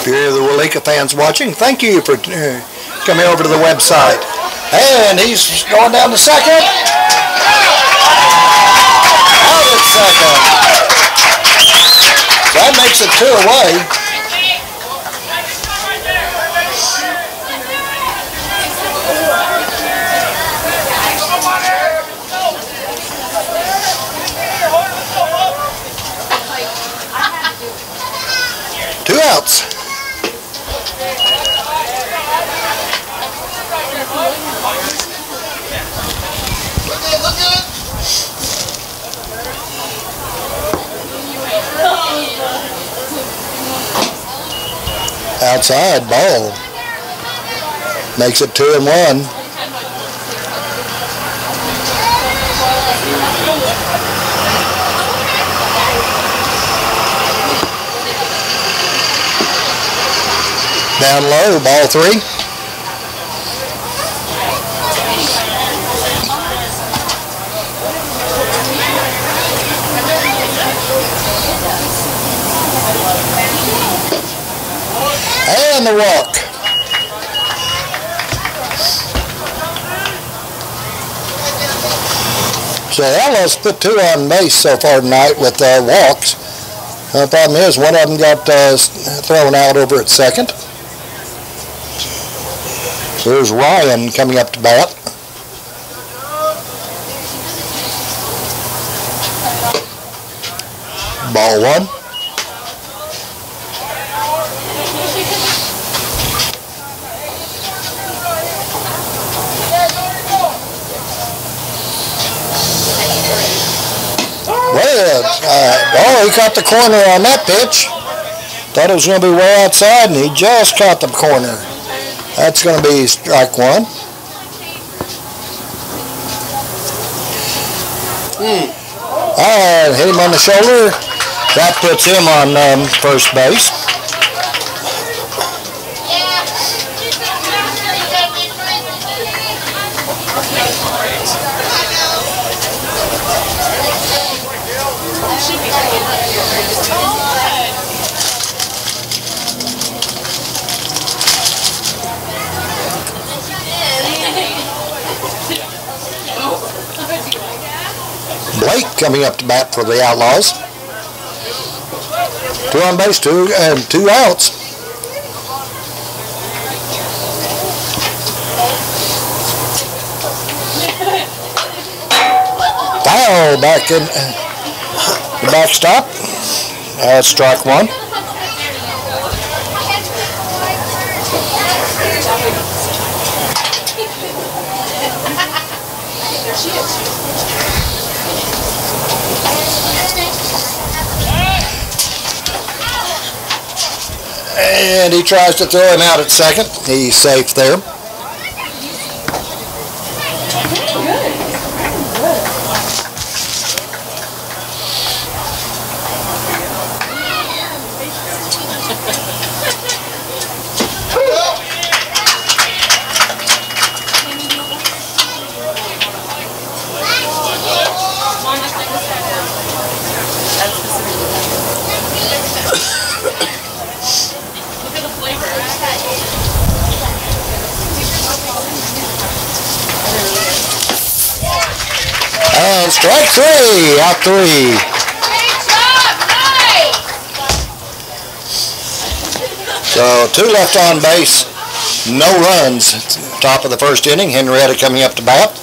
If you're the Weleetka fans watching, thank you for uh, coming over to the website. And he's going down to second. Out at second. That makes it two away. Two outs. Outside ball. Makes it two and one. Down low, ball three. And the walk. So Outlaws put two on base so far tonight with uh, walks. The problem is one of them got uh, thrown out over at second. There's Ryan coming up to bat. Ball one. Well, uh, oh, he caught the corner on that pitch. Thought it was going to be way outside, and he just caught the corner. That's going to be strike one. And hit him on the shoulder. That puts him on um, first base. Blake coming up to bat for the Outlaws. Two on base, two and two outs. Foul back in the backstop. That's strike one. And he tries to throw him out at second. He's safe there. And strike three. So two left on base, no runs. Top of the first inning, Henrietta coming up to bat.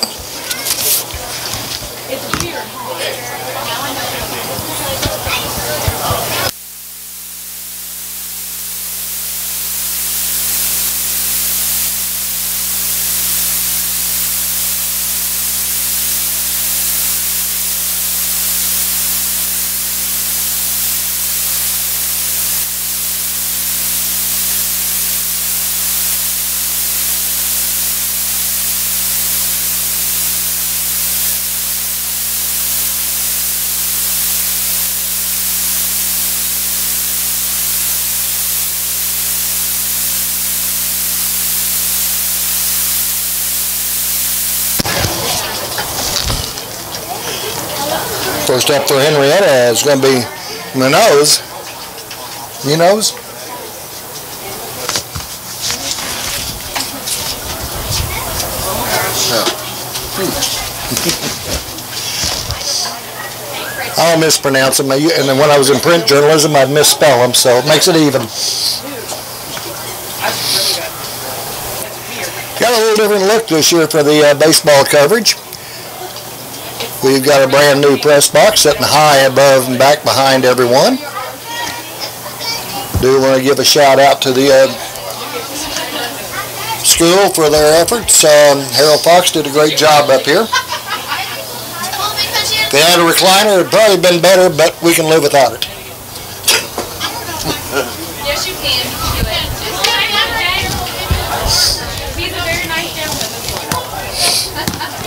first up for Henrietta is going to be Minos. Minos. I'll mispronounce them. And then when I was in print journalism, I'd misspell them, so it makes it even. Got a little different look this year for the uh, baseball coverage. We've got a brand new press box sitting high above and back behind everyone. Do want to give a shout out to the uh, school for their efforts. Um, Harold Fox did a great job up here. If they had a recliner, it'd probably been better, but we can live without it. yes, you can. You can do it. He's a very nice gentleman,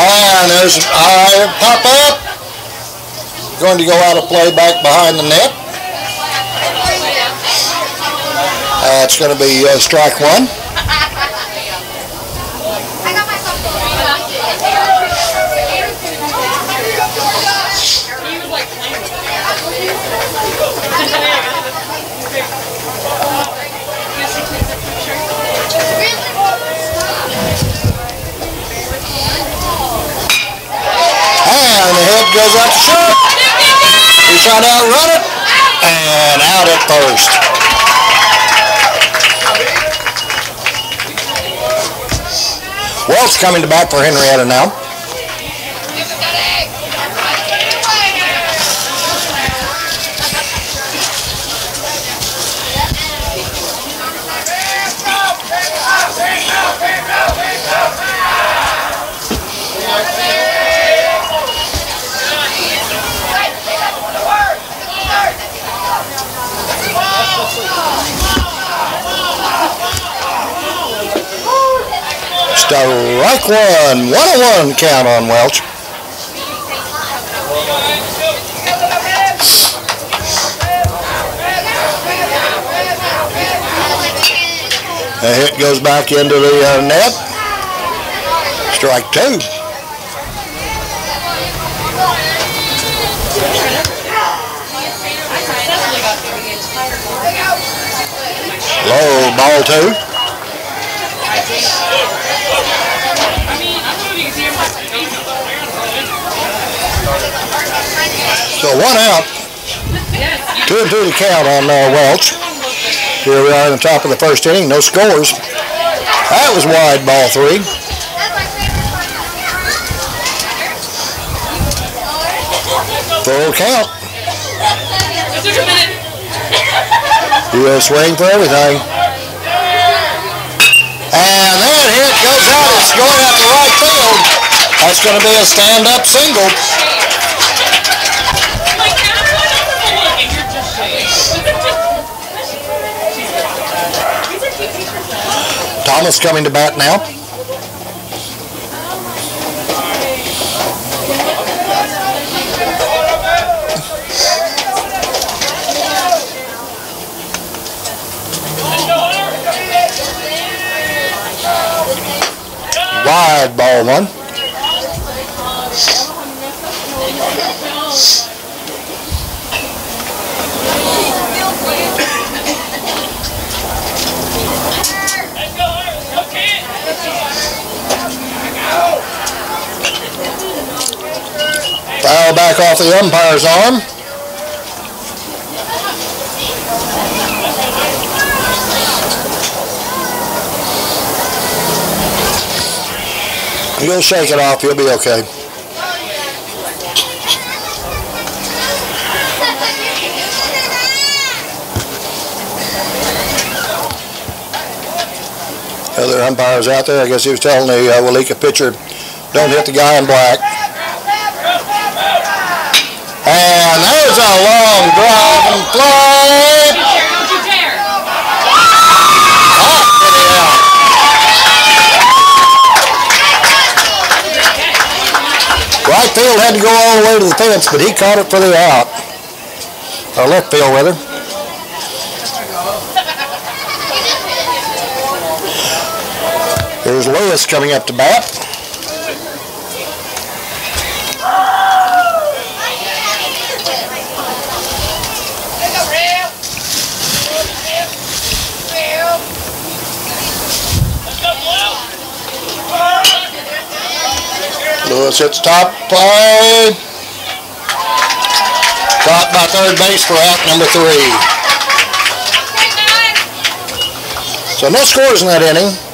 And there's a high pop up. Going to go out of play back behind the net. That's going to be uh, strike one. Goes out to short. He tried to outrun it. And out at first. Welch coming to bat for Henrietta now. Strike one. One on one count on Welch. The hit goes back into the uh, net. Strike two. Low ball two. I mean, I don't know if you can see him like face. One out. Two and two to count on uh, Welch. Here we are in the top of the first inning. No scores. That was wide ball three. Full count. Will swing for everything. And that hit goes out. It's going out to right field. That's going to be a stand-up single. Like, now I'm like, oh, look, and you're just shaking. Thomas coming to bat now. Wide ball one. ball back off the umpire's arm. You'll shake it off. You'll be okay. Other umpires out there, I guess he was telling the uh, Weleetka pitcher, don't hit the guy in black. A long! Hot for. Right field had to go all the way to the fence, but he caught it for the out. Or left field, rather. Here's Lewis coming up to bat. Lewis hits top play. Caught by third base for out number three. So no scores in that inning.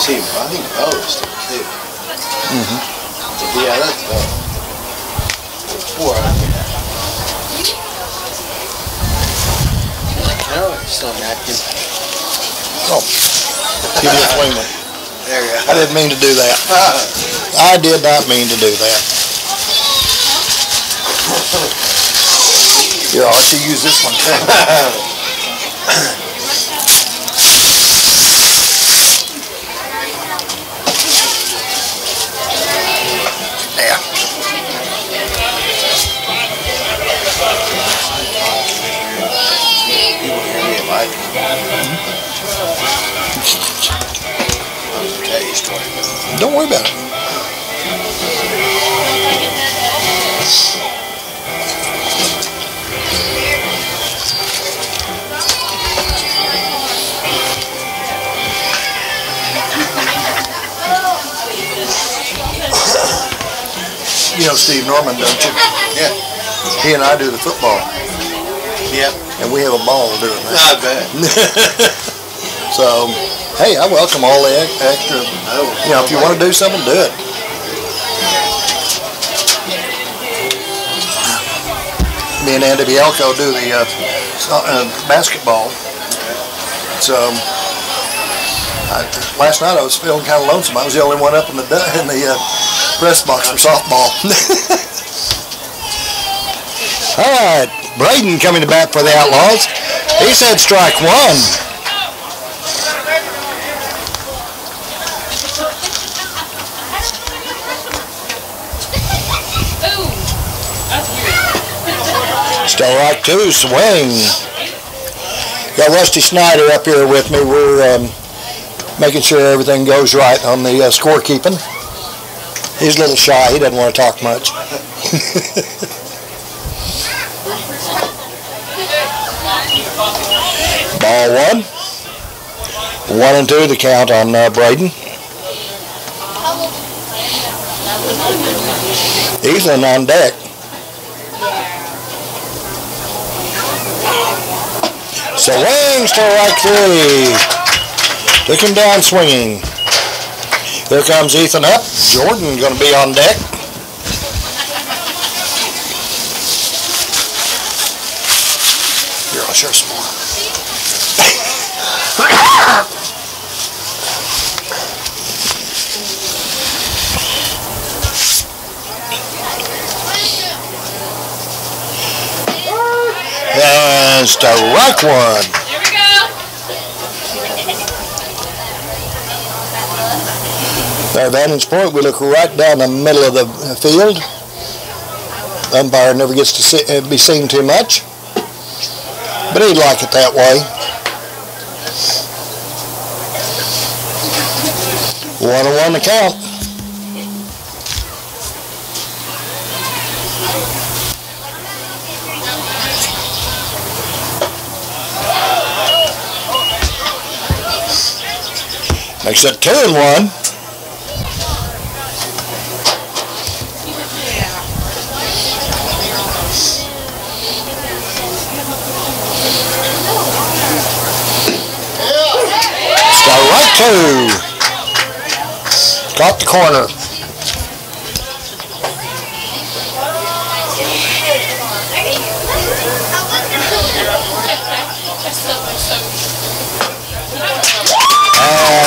See, I think Bo's still too. Mhm. Yeah, that's Bo. Four. I think. No, it's not napkin. Oh. Give me a swing. There you go. I didn't mean to do that. I did not mean to do that. Yeah, I'll let you use this one too. Don't worry about it. You know Steve Norman, don't you? Yeah. He and I do the football, Yeah. and we have a ball doing that. I bet. so, hey, I welcome all the extra. You know, if you want to do something, do it. Me and Andy Bielko do the uh, uh, basketball. So, I, last night I was feeling kind of lonesome. I was the only one up in the in the uh, press box for softball. all right, Braden coming to bat for the Outlaws. He said strike one. Still right two, swing. Got Rusty Snyder up here with me. We're um, making sure everything goes right on the uh, scorekeeping. He's a little shy. He doesn't want to talk much. Ball one. One and two the count on uh, Braden. Ethan on deck. Swings to right three. Took him down swinging. Here comes Ethan up. Jordan going to be on deck. Here, I'll share some more. And strike one. There we go! Our vantage point, we look right down the middle of the field. Umpire never gets to see, be seen too much, but he'd like it that way. One and one to count. It two and one. Strike two. Got the corner.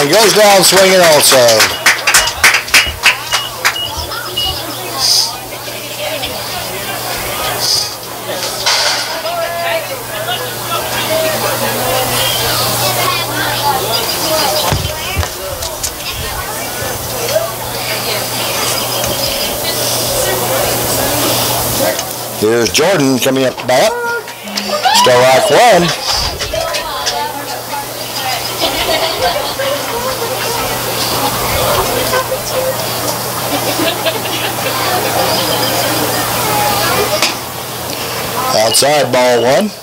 And goes down swinging also. Here's Jordan coming up to bat. Strike one. Outside ball one.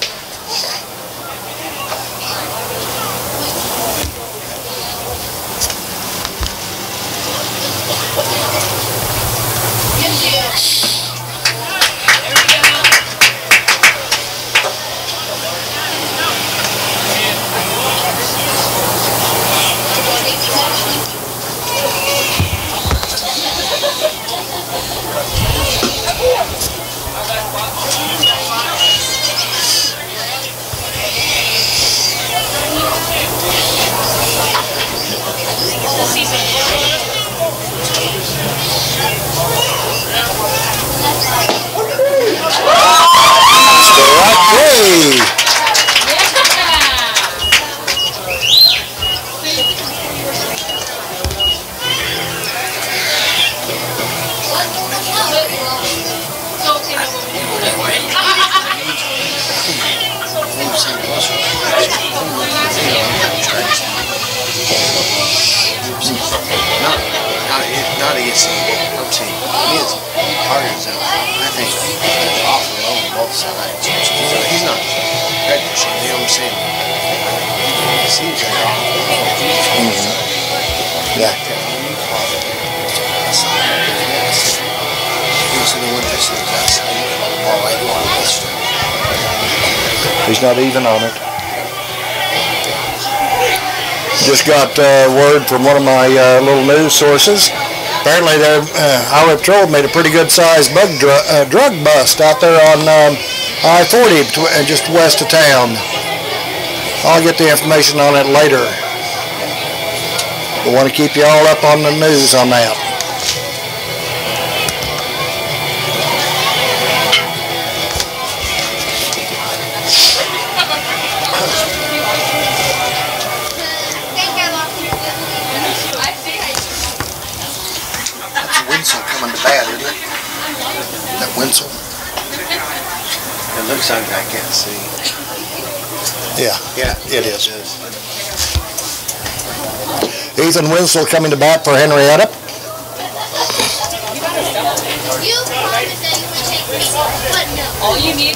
Team. He is harder than I think he's awful low on both sides. So he's not prejudice, you know what I'm saying? He seems like they're awful low. Yeah. He was in the one person who's outside. You call the ball right along this way. He's not even on it. Just got uh, word from one of my uh, little news sources. Apparently, there, uh, Highway Patrol made a pretty good sized bug uh, drug bust out there on um, I-40, uh, just west of town. I'll get the information on it later. We want to keep you all up on the news on that. It looks like I can't see. Yeah, Yeah. it is. It is. Ethan Winslow coming to bat for Henrietta. You promised that you would take me, but no. All you need.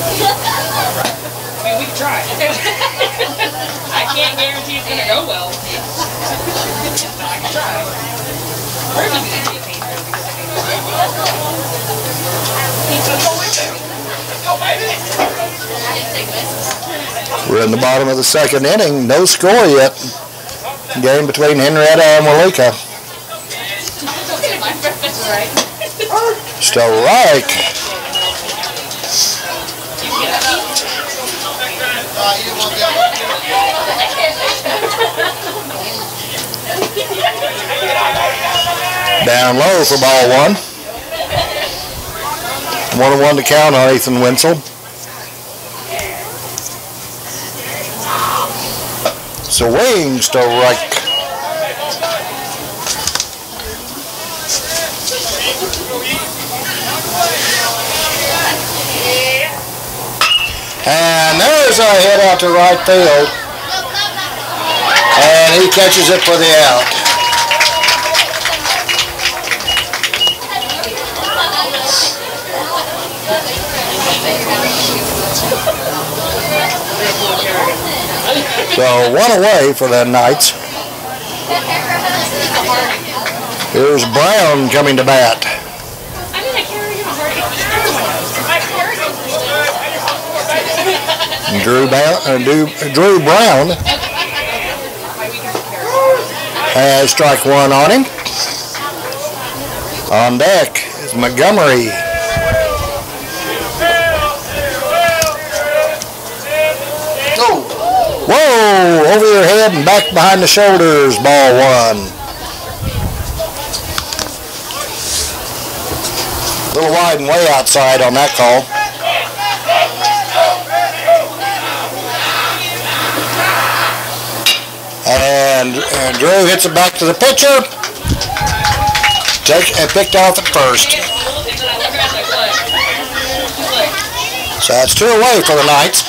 I mean, we can try. I can't guarantee it's gonna go well. I can try. Or if you can be a painter, oh, because I mean. We're in the bottom of the second inning. No score yet. Game between Henrietta and Malika. My breakfast right. Strike. Down low for ball one. One and one to count on Ethan Wenzel. Swing strike. And there's a hit out to right field. And he catches it for the out. So one away for the Knights. Here's Brown coming to bat. Drew, uh, Drew Brown has strike one on him. On deck is Montgomery. Over your head and back behind the shoulders. Ball one. A little wide and way outside on that call. And, and Drew hits it back to the pitcher. Take, and picked off at first. So that's two away for the Knights.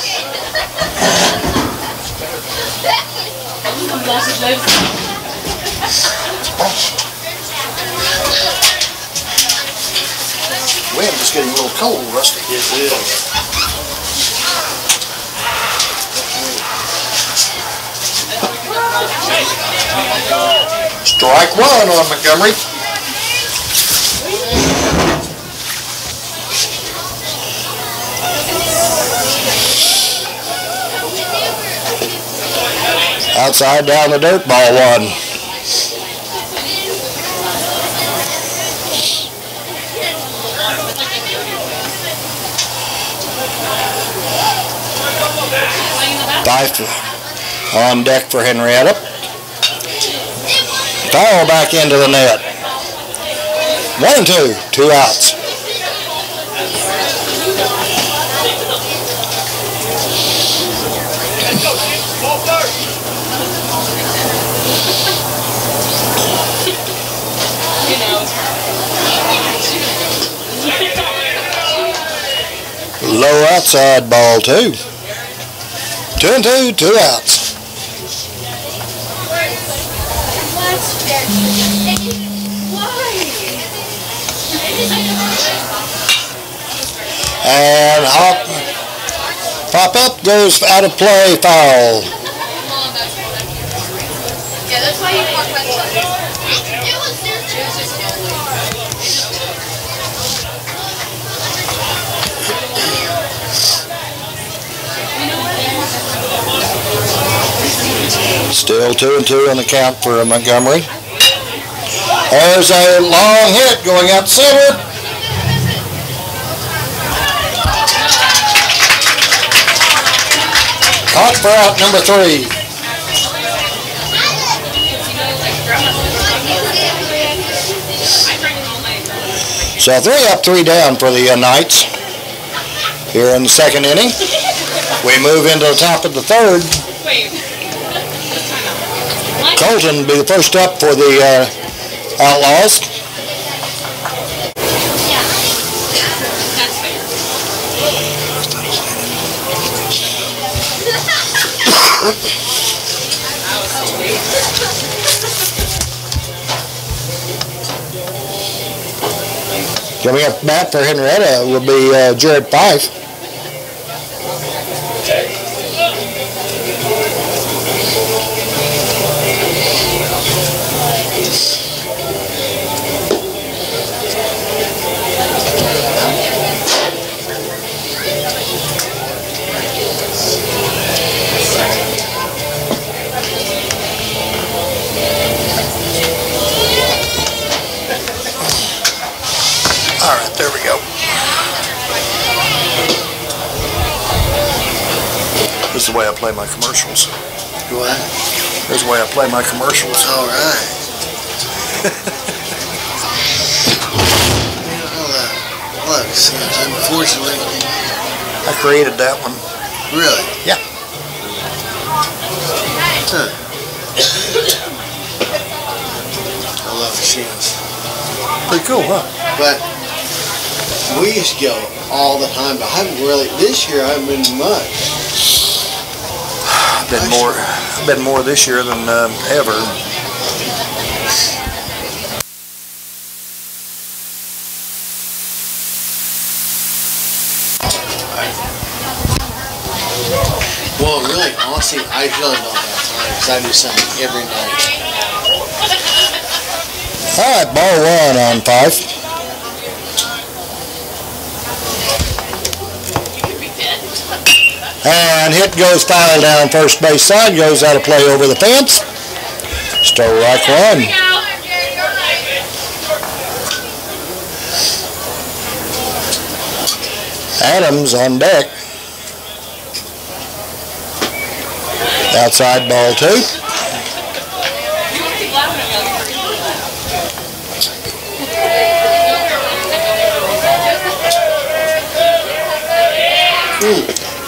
Wind is getting a little cold, Rusty. Yes, it is. Strike one on Montgomery. Outside down the dirt, ball one. Five on deck for Henrietta. Foul back into the net. One and two, two outs. Low outside ball two. Two and two, two outs. And hop, pop up goes out of play, foul. Yeah, that's why you walk like that. It was Still two and two on the count for Montgomery. There's a long hit going out center. Caught for out number three. So three up, three down for the uh, Knights here in the second inning. We move into the top of the third. Colton will be the first up for the uh, Outlaws. Coming up bat for Henrietta will be uh, Jared Fife. Play my commercials. What? This is the way I play my commercials. All right. you know. Look, unfortunately, I created that one. really. Yeah. Huh. I love machines. Pretty cool, huh? But We used to go all the time, but I haven't really, this year I haven't been much. Been more, been more this year than uh, ever. Well, really, honestly, I really don't have time because I do something every night. All right, ball one on five. And hit goes foul down first base side, goes out of play over the fence. Still Strike one. Adams on deck. Outside ball two.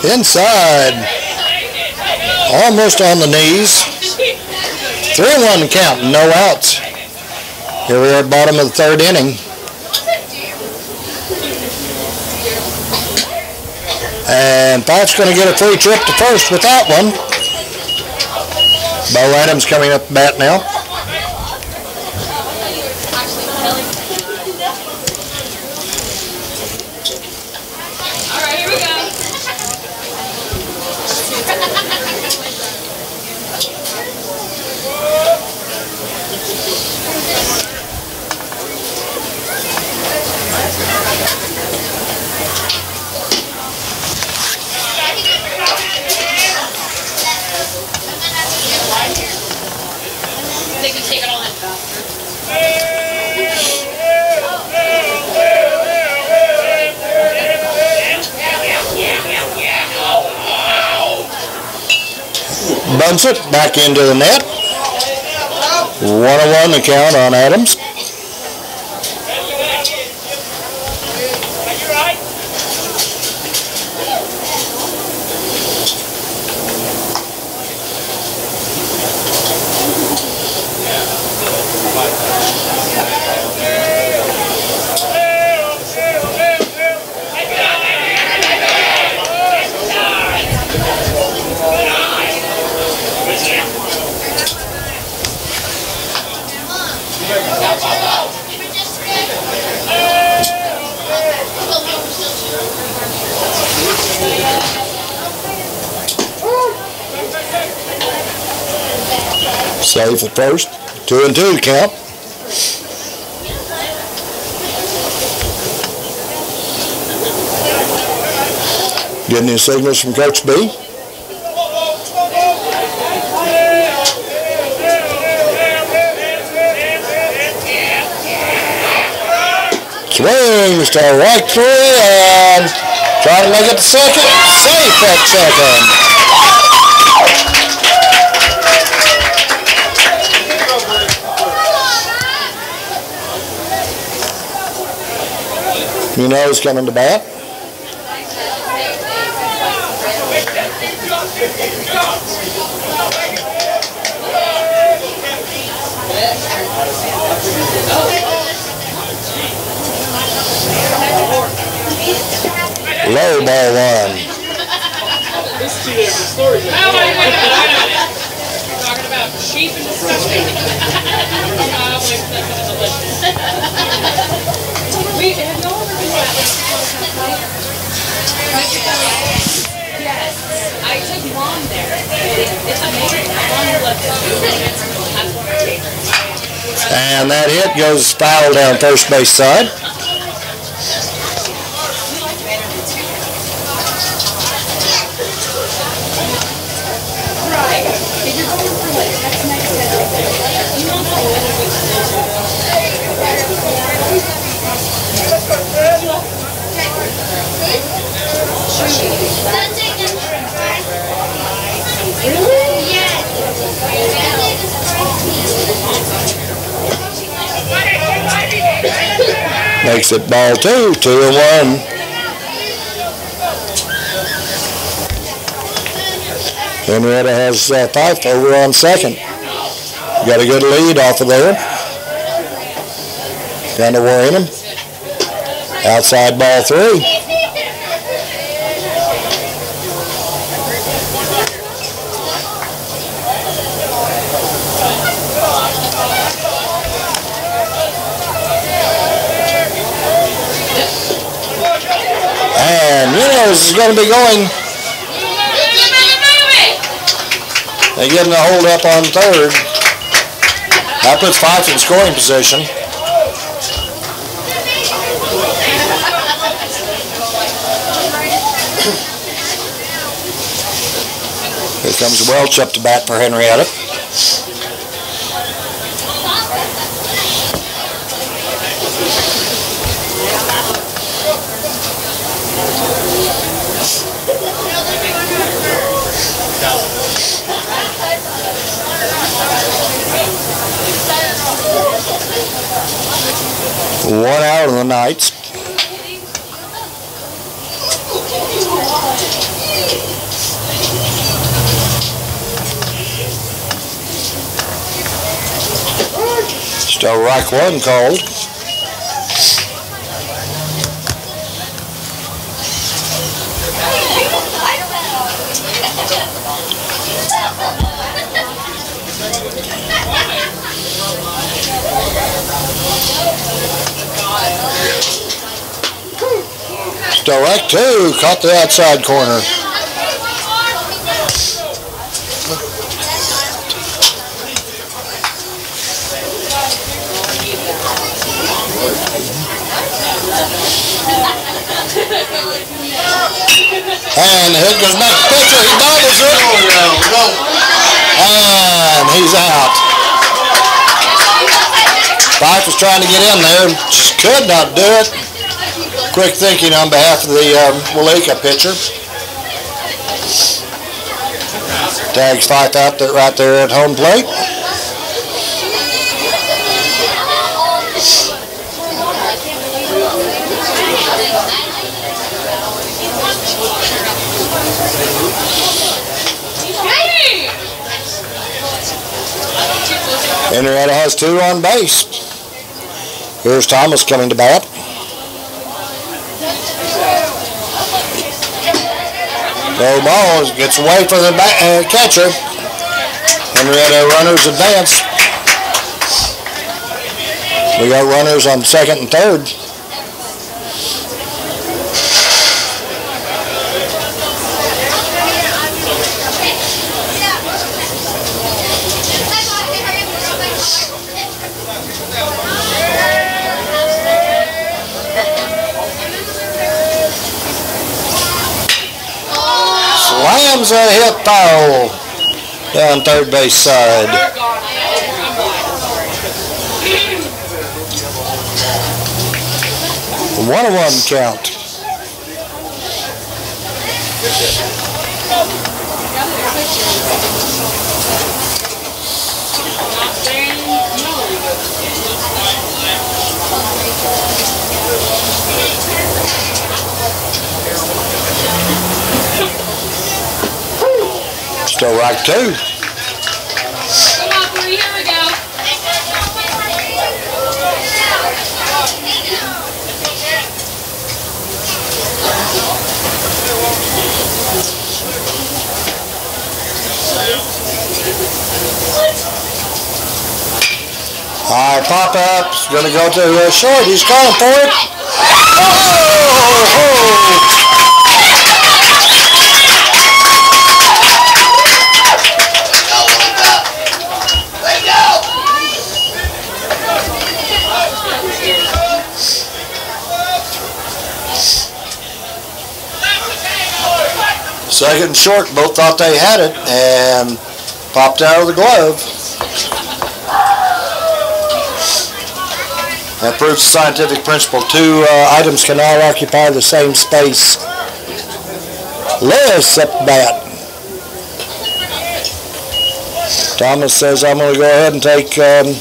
Inside. Almost on the knees. 3-1 count, no outs. Here we are at bottom of the third inning. And Fife's going to get a free trip to first with that one. Bo Adams coming up bat now. All right, here we go. They can take it all in faster. Bunts it back into the net. One on one the count on Adams. At first. Two and two count. Getting any signals from Coach B? Swings to right through and trying to make it to second. Safe at second. You know who's coming to bat? Low ball one. This. You're talking about and disgusting. Oh, wait, that's delicious. Wait, have y'all ever been And that hit goes foul down first base side. Makes it ball two, two and one. Henrietta has uh, Fife over on second. Got a good lead off of there. Kind of worrying him. Outside ball three. Is going to be going. They're getting a hold up on third. That puts Fife in scoring position. Here comes Welch up to bat for Henrietta. One out of the Knights. Still Rock one called. Right two, caught the outside corner. And here goes to pitcher, he doubles it. And he's out. Fife was trying to get in there, just could not do it. Quick thinking on behalf of the um, Weleetka pitcher. Tags Fife out there, right there at home plate. Henrietta has two on base. Here's Thomas coming to bat. No ball gets away from the ba- uh, catcher. Henrietta runners advance. We got runners on second and third. A hit foul down third base side. One on one count. Still right two. All right, pop up. It's going to go to uh, short. He's calling for it. Oh! Second and short, both thought they had it and popped out of the glove. That proves the scientific principle. Two uh, items cannot occupy the same space. Lewis up bat. Thomas says, I'm going to go ahead and take um,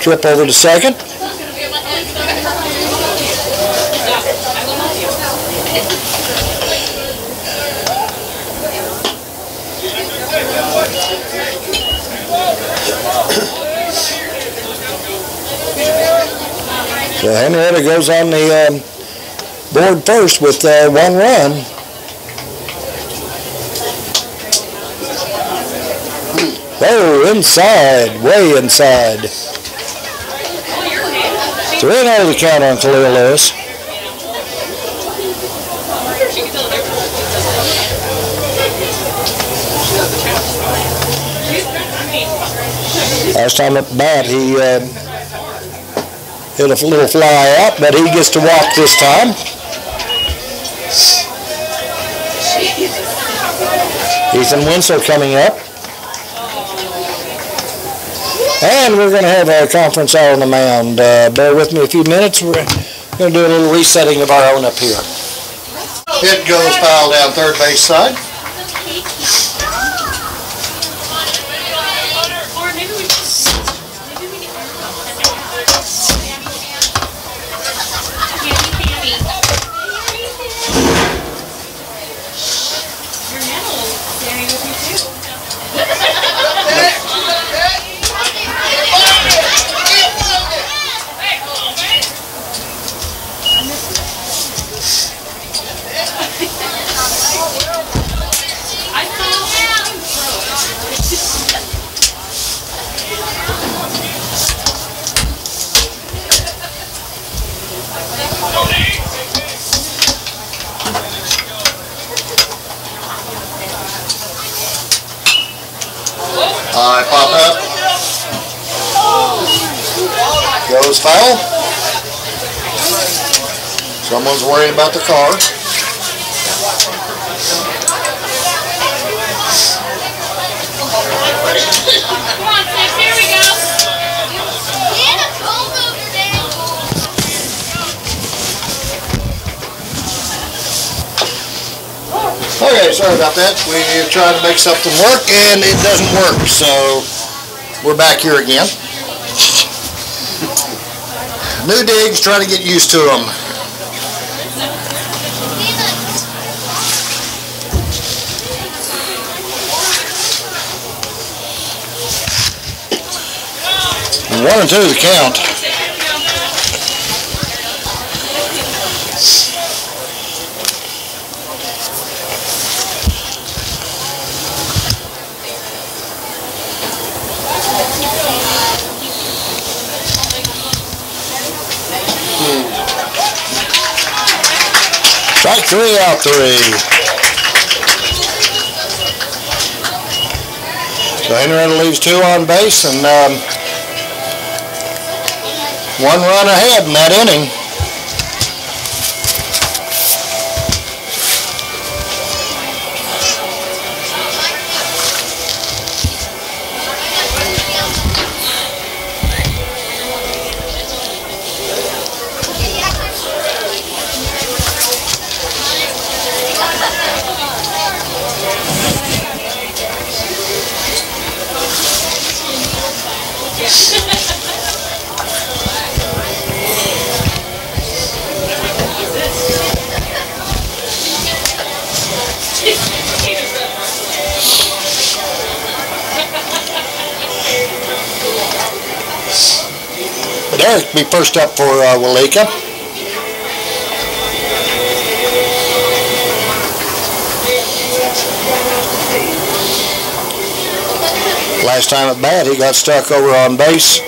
trip over to second. So Henrietta goes on the um, board first with uh, one run. Oh, inside, way inside. Three and oh the count on Khalil Lewis. Last time at bat, he uh, hit a little fly out, but he gets to walk this time. Ethan Winslow coming up. And we're going to have our conference out on the mound. Uh, bear with me a few minutes. We're going to do a little resetting of our own up here. Hit goes foul down third base side. Or maybe we maybe we get Tammy, Tammy. Your nana will Tammy with you too. I I pop up. Goes foul. Someone's worrying about the car. Okay, sorry about that. We tried to make something work and it doesn't work, so we're back here again. New digs, trying to get used to them. One and two the count. Strike three out three. So Henrietta leaves two on base and um, one run ahead in that inning. Eric be first up for uh, Weleetka. Last time at bat, he got stuck over on base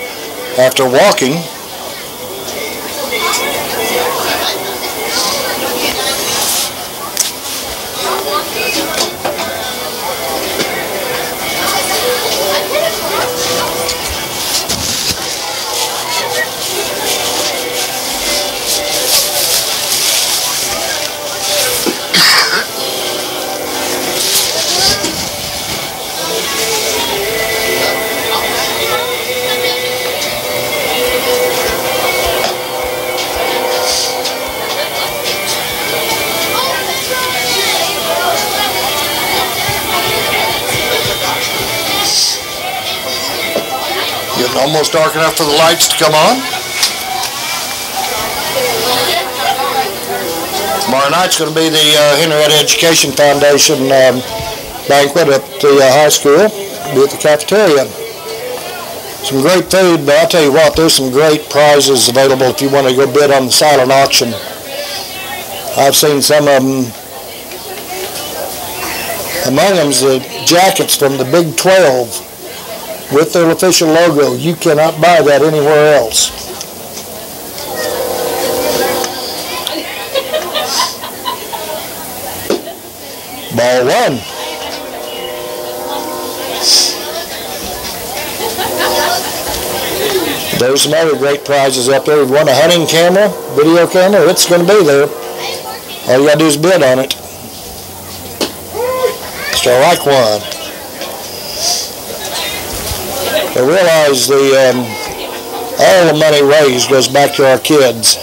after walking. Almost dark enough for the lights to come on. Tomorrow night's going to be the uh, Henrietta Education Foundation um, banquet at the uh, high school. Be at the cafeteria. Some great food, but I'll tell you what, there's some great prizes available if you want to go bid on the silent auction. I've seen some of them. Among them's the jackets from the Big 12 with their official logo. You cannot buy that anywhere else. Ball one. There's some other great prizes up there. You want a hunting camera, video camera, it's going to be there. All you got to do is bid on it. Strike one. I realize the um, all the money raised goes back to our kids.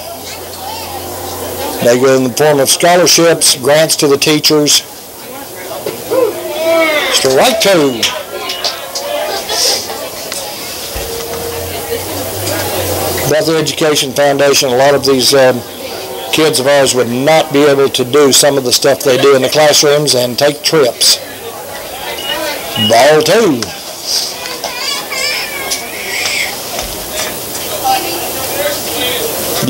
They go in the form of scholarships, grants to the teachers. Strike two. Bethel Education Foundation, a lot of these um, kids of ours would not be able to do some of the stuff they do in the classrooms and take trips. Ball two.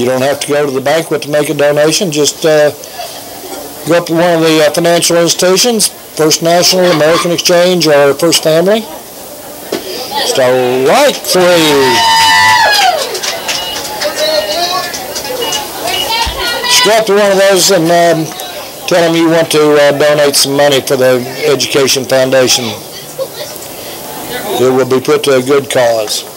You don't have to go to the banquet to make a donation. Just uh, go up to one of the uh, financial institutions, First National, American Exchange, or First Family. Strike three. Just go up to one of those and um, tell them you want to uh, donate some money for the Education Foundation. It will be put to a good cause.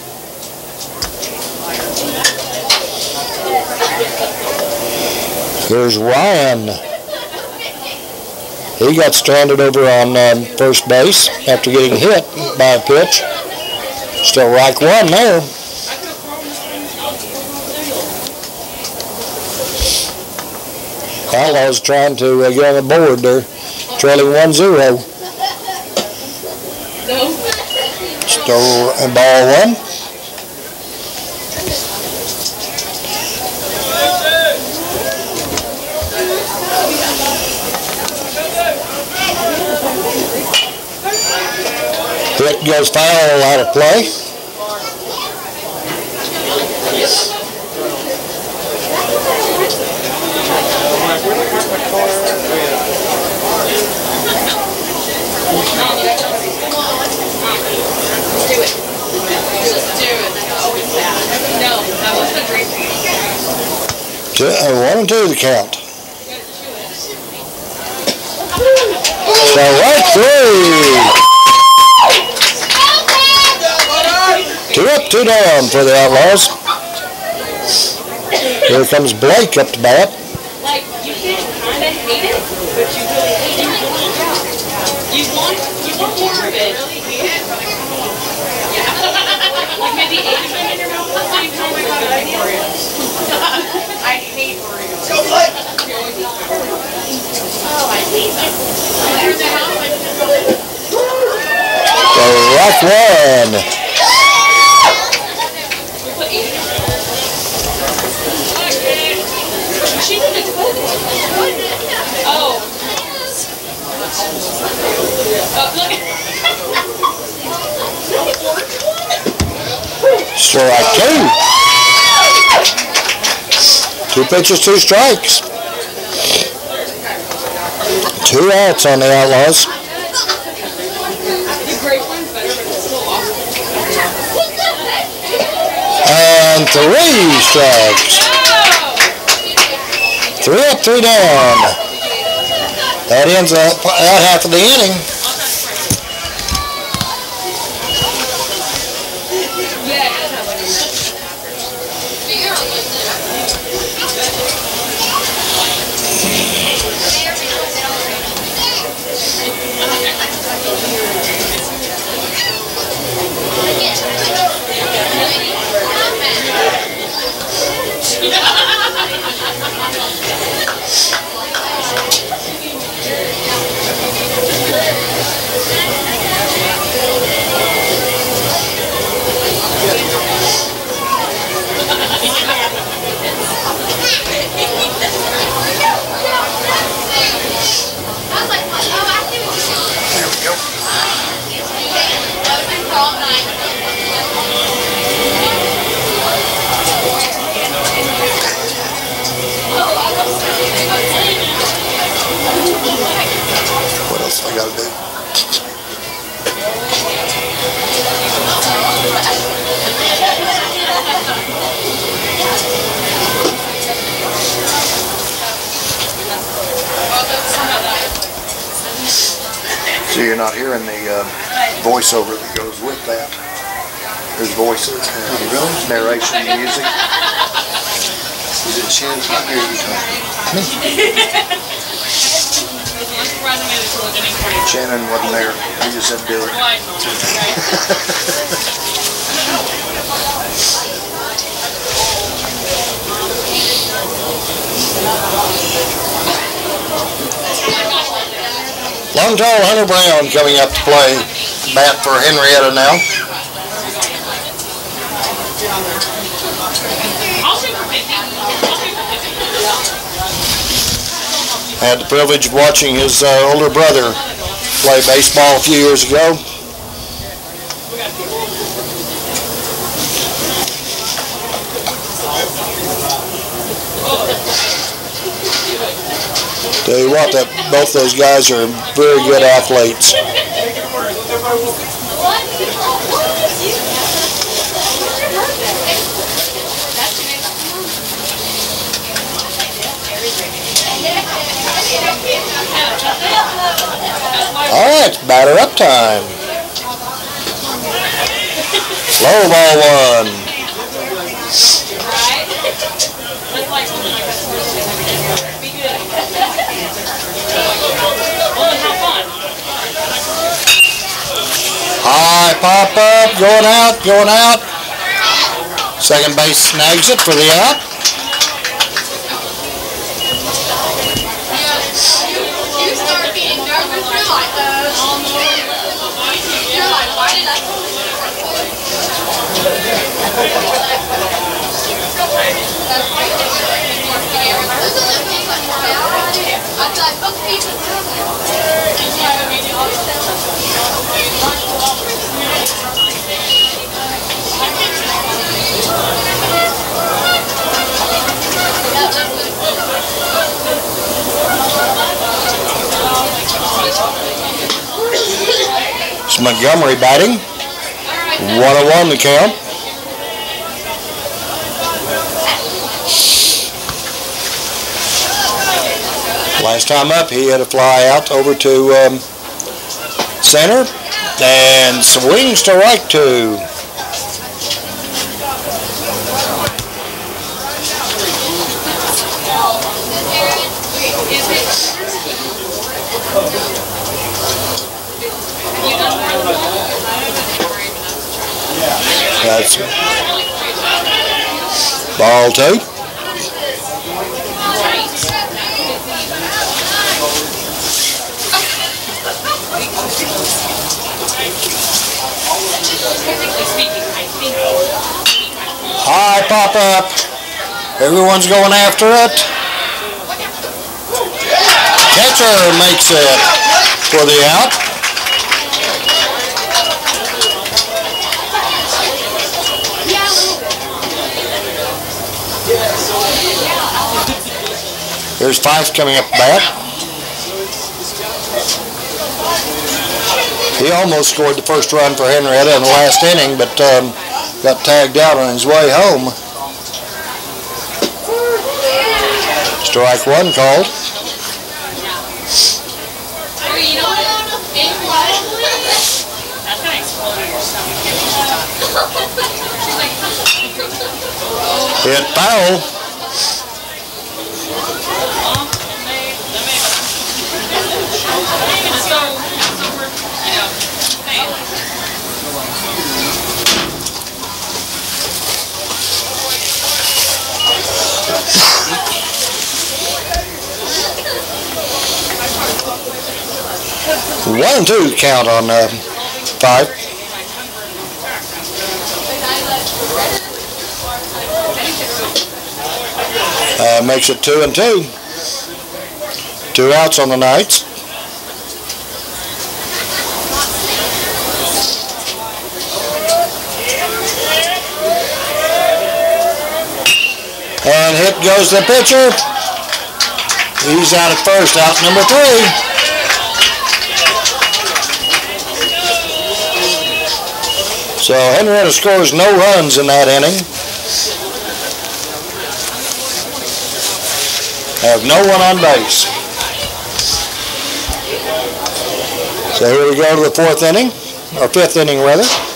Here's Ryan. He got stranded over on um, first base after getting hit by a pitch. Still like one there. Outlaws trying to uh, get on the board. They're trailing 1-0. Still ball one. Goes foul out of play. One and two the count. So right three. Two up, down for the Outlaws. Here comes Blake up to bat. Like, you can kind of hate it, but you really hate it. You want, you want more of it. Like maybe eight of them in your mouth. Oh my god, I hate Oreos. I hate Oreos. Go play. Oh, I hate them. There's a house, I just So rough one. put eight in your mouth. She's in a Oh. Oh, look. Two. Two pitches, two strikes. Two outs on the Outlaws. And three strikes. Three up, three down. That ends that, that half of the inning. Long tall Hunter Brown coming up to play bat for Henrietta now. I'll shoot for 50. I'll shoot for 50. Had the privilege of watching his uh, older brother play baseball a few years ago. Tell you what, that both those guys are very good athletes. All right, batter up time. Low ball one. Right? That's like something like that. Be good. Well, then have fun. High pop up, going out, going out. Second base snags it for the out. You start getting nervous, you're like, uh, you're like, why did I? I was like, book people. It's Montgomery batting. One on one the count. Last time up, he had a fly out over to um, center and swings to right two. That's ball two. High pop up. Everyone's going after it. Catcher makes it for the out. Yeah, a little bit. There's Fife coming up bat. He almost scored the first run for Henrietta in the last inning, but um, got tagged out on his way home. Strike one called. You know what? That's gonna explode in your stomach. Hit foul. Mom, they, they may It's so, it's so we're, you know, hey. One and two count on uh, Fife. Uh, makes it two and two. Two outs on the Knights. And hit goes the pitcher. He's out at first, out number three. So Henrietta scores no runs in that inning. Have no one on base. So here we go to the fourth inning, or fifth inning rather.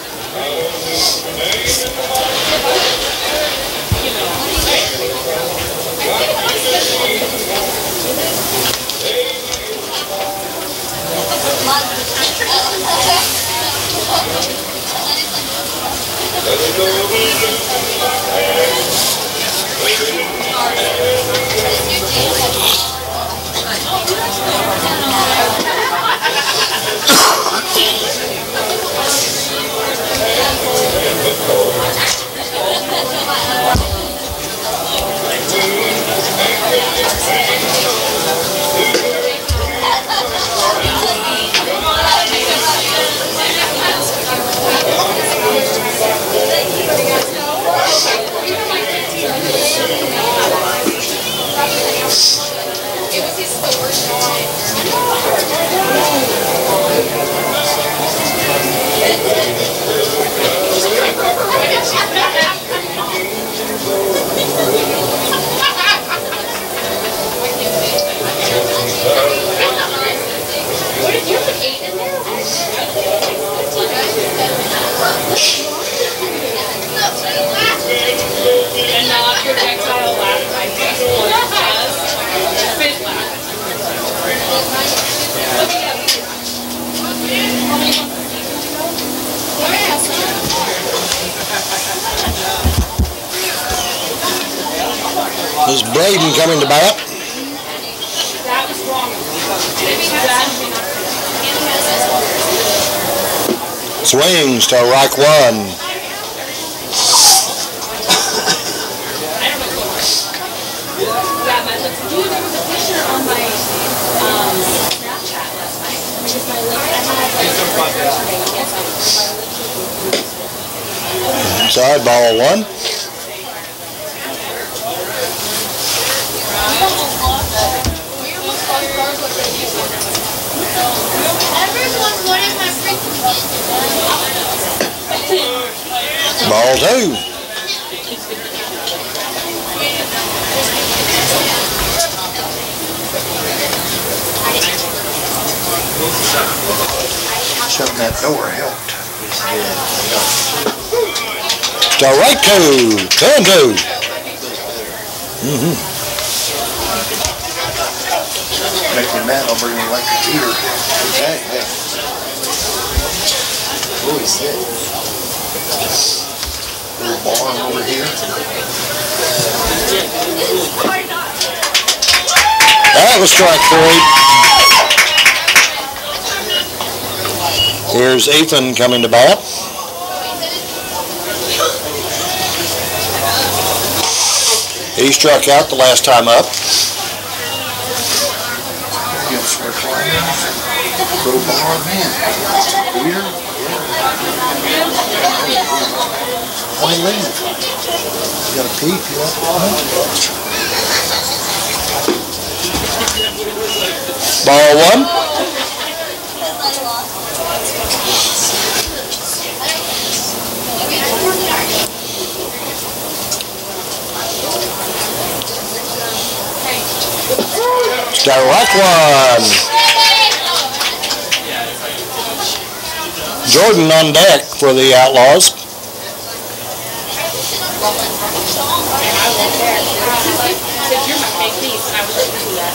Is Braden coming to bat? Swings to right one. that might look Dude, there was a picture on my um, Snapchat last night. Because my link, I had like yesterday, yes, I, my link Side ball one. Everyone wanted my freaking Ball two. Shutting that door helped. To right two. Two. Mm-hmm. Me mad, I'll bring an electric heater. Hey, hey. Who is this? Barn over here. That was strike three. Here's Ethan coming to bat. He struck out the last time up. Little barn, man. Heater? Why leave? You got a peep, you want? Ball one. Strike one. Jordan on deck for the Outlaws. If you're my fake niece, and I would like do that.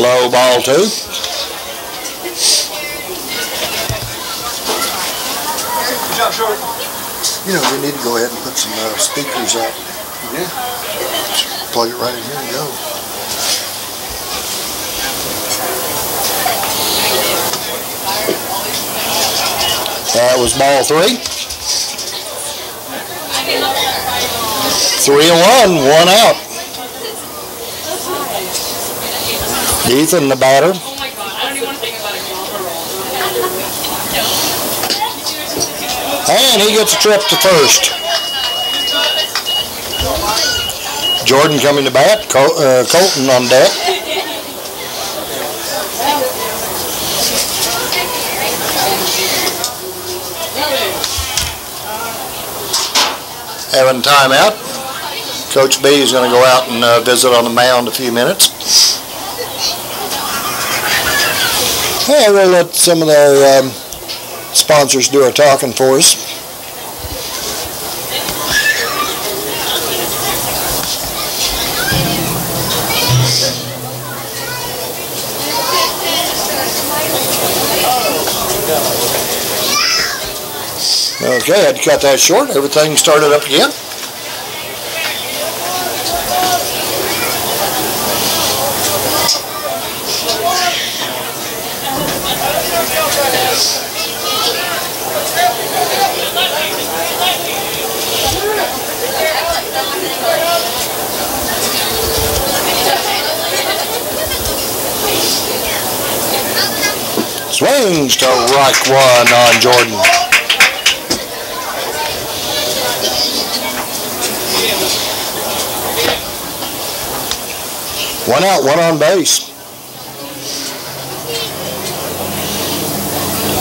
Low ball two. You know, we need to go ahead and put some uh, speakers up. Yeah. Plug it right in here and go. That was ball three. Three and one, one out. Ethan, the batter. And he gets a trip to first. Jordan coming to bat, Col- uh, Colton on deck. having time out. Coach B is going to go out and uh, visit on the mound a few minutes. Hey, we'll let some of our um, sponsors do our talking for us. Okay, had to cut that short. Everything started up again. To right one on Jordan. One out, one on base.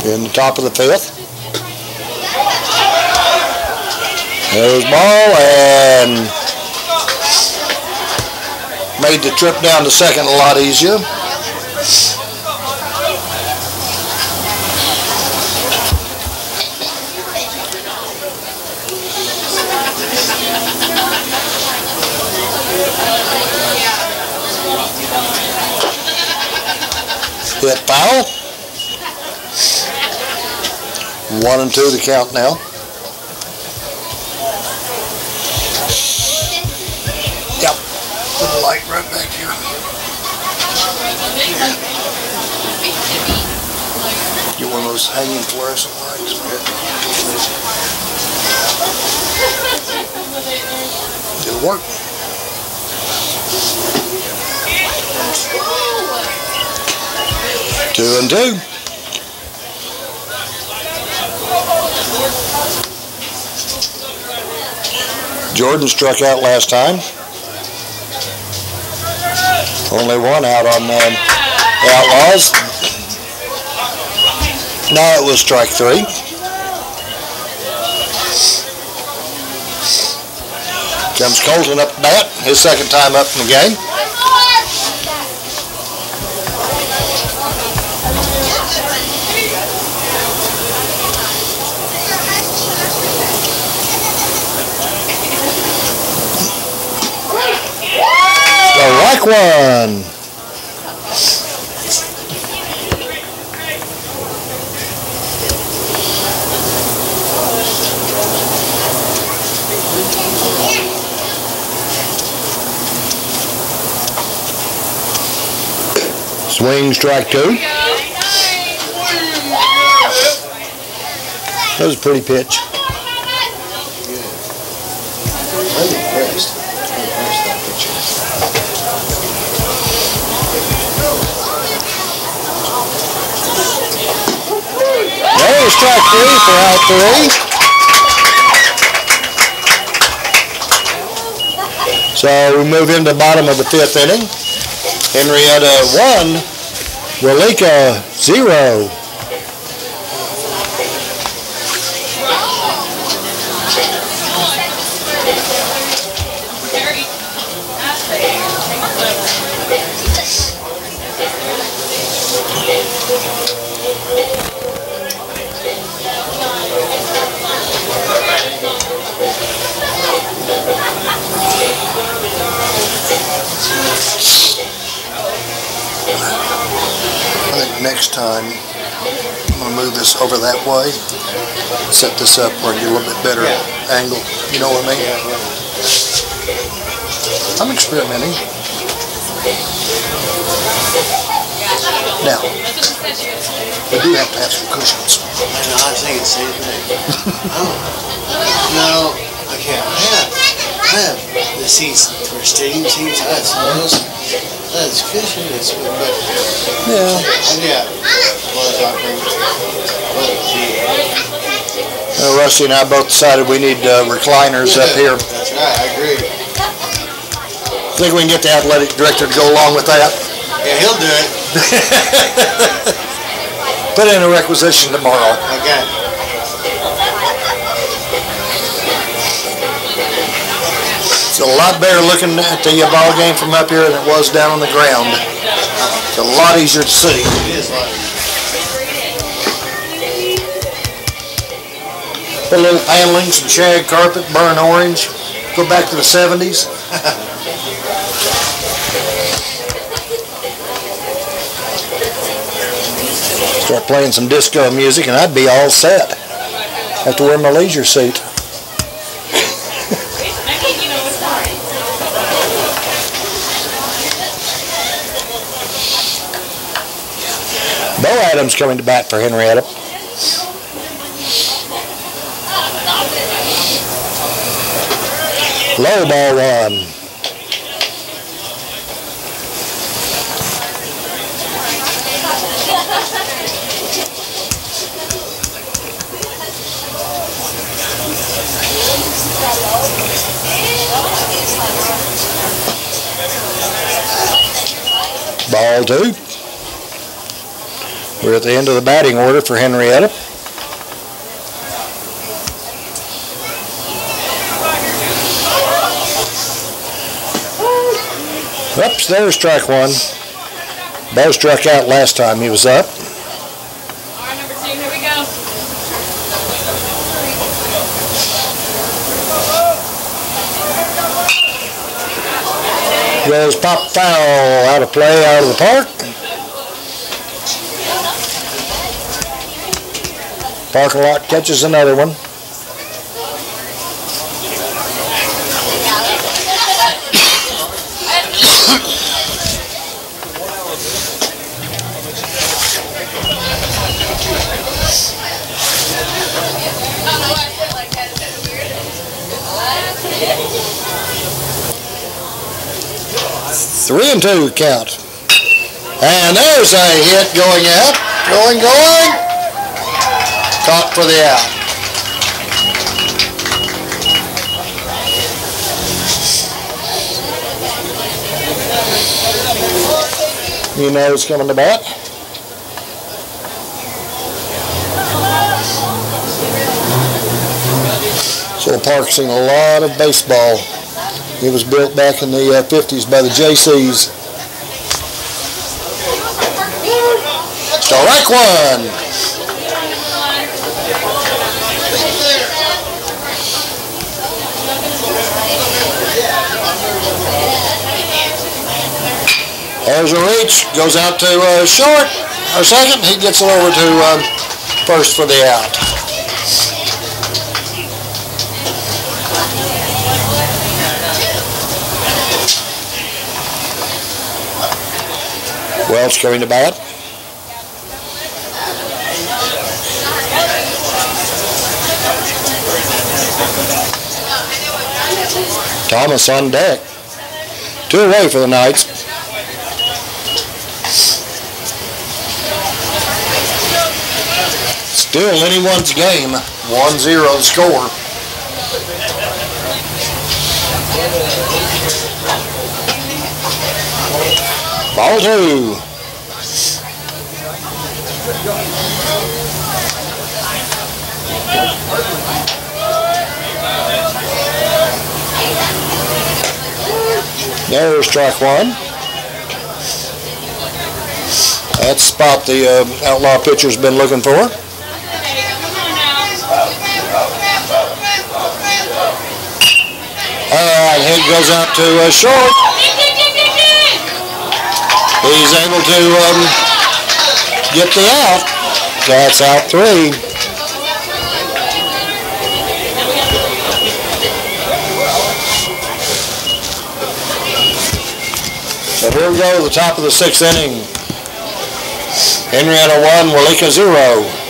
In the top of the fifth. There's ball and made the trip down to second a lot easier. Hit foul. One and two the count now. Yep. Put the light right back here. One of those hanging fluorescent lights. It'll work. Two and two. Jordan struck out last time. Only one out on the Outlaws. Now it was strike three. Comes Colton up to bat, his second time up in the game. Strike one. Swing, strike two. That was a pretty pitch. Three for three. So we move into the bottom of the fifth inning. Henrietta one, Weleetka zero. Time I'm gonna move this over that way. Set this up where I get a little bit better angle. You know what I mean? I'm experimenting. Now, we do have to have some cushions. I know, I was thinking the same thing. oh. No, I can't. I have, the seats for stadium seats. Have some of. That's it's, but, Yeah. and yeah. Awkward. But the, Uh, Rusty and I both decided we need uh, recliners up here. That's right, I agree. I Think we can get the athletic director to go along with that? Yeah, he'll do it. Put in a requisition tomorrow. Okay. A lot better looking at the ball game from up here than it was down on the ground. It's a lot easier to see. Put a little paneling, some shag carpet, burn orange. Go back to the 70s. Start playing some disco music and I'd be all set. Have to wear my leisure suit. I think you know what's fine. Bo Adams coming to bat for Henrietta. Low ball one. Ball two. We're at the end of the batting order for Henrietta. Oops, there's strike one. Bo struck out last time he was up. Goes pop foul out of play, out of the park. Parking lot catches another one. Three and two count. And there's a hit going out. Going, going. Caught for the out. You know who's coming to bat? So Park's seen a lot of baseball. It was built back in the uh, 50s by the JCs. Strike one. There's a reach, goes out to uh, short, or second, he gets it over to um, first for the out. Welch coming to bat. Thomas on deck. Two away for the Knights. Still anyone's game. 1-0 score. Ball two. There's strike one. That's the spot the uh, outlaw pitcher's been looking for. Okay, come on now. Hit goes out to uh, short. He's able to um, get the out. That's out three. So here we go, the top of the sixth inning. Henrietta one, Weleetka zero.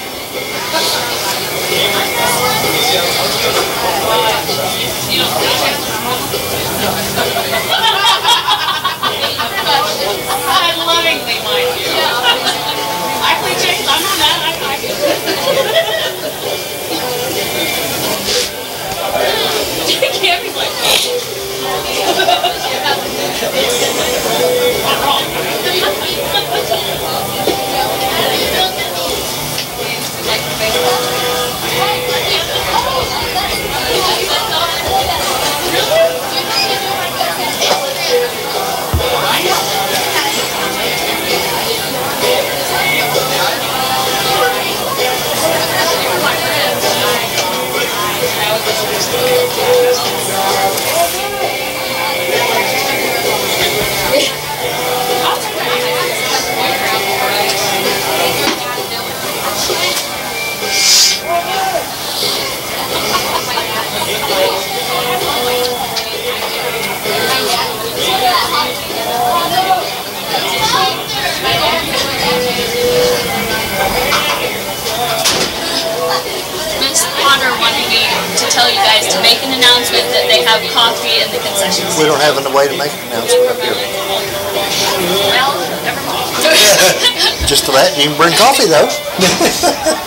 Make an announcement that they have coffee in the concession We don't have a way to make an announcement up here. Well, never mind. Just to that, you can bring coffee though.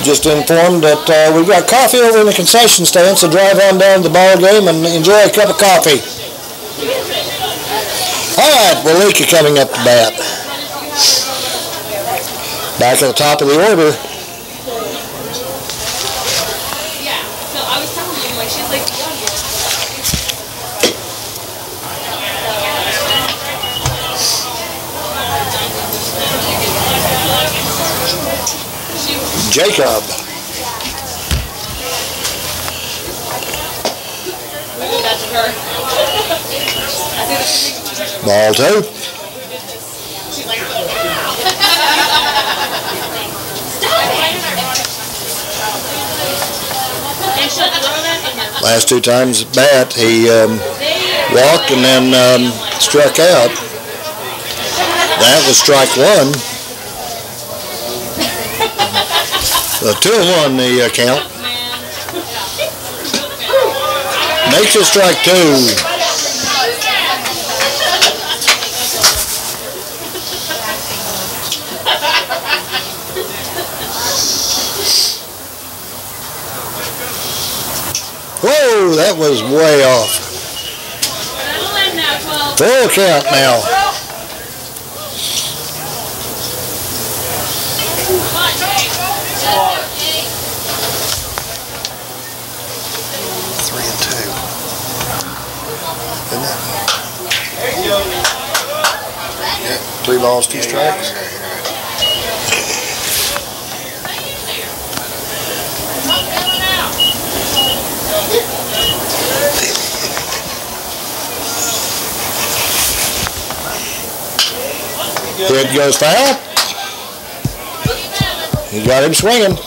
Just informed that uh, we've got coffee over in the concession stand, so drive on down to the ball game and enjoy a cup of coffee. All right, Weleetka coming up to bat. Back at the top of the order, Yeah, so I was telling you, like, she's like, Jacob. Ball two. And she'll throw that in there. Last two times at bat, he um, walked and then um, struck out. That was strike one. The two and one the uh, count. Makes it strike two. Whoa, that was way off. That'll end now, 12. Full count now. Three and two. Isn't it? Three balls, two strikes. Hit goes foul. He got him swinging. The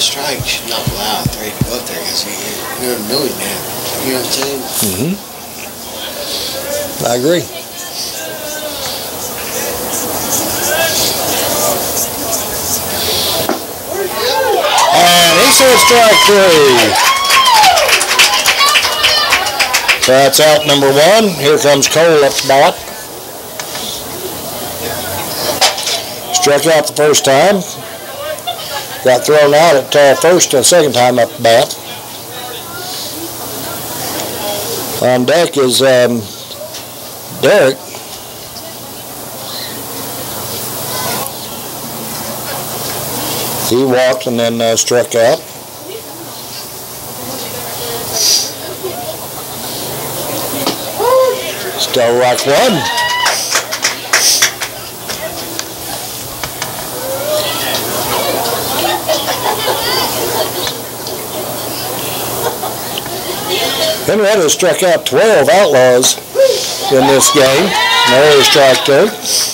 strike should not allow three to go up there because you, you're a million man. You know what I'm saying? Mm-hmm. I agree. And he said strike three. That's out number one. Here comes Cole up the bat. Struck out the first time. Got thrown out at uh, first and second time up the bat. On deck is um, Derek. He walked and then uh, struck out. Still rock one. Henrietta struck out 12 outlaws in this game. Another strike two.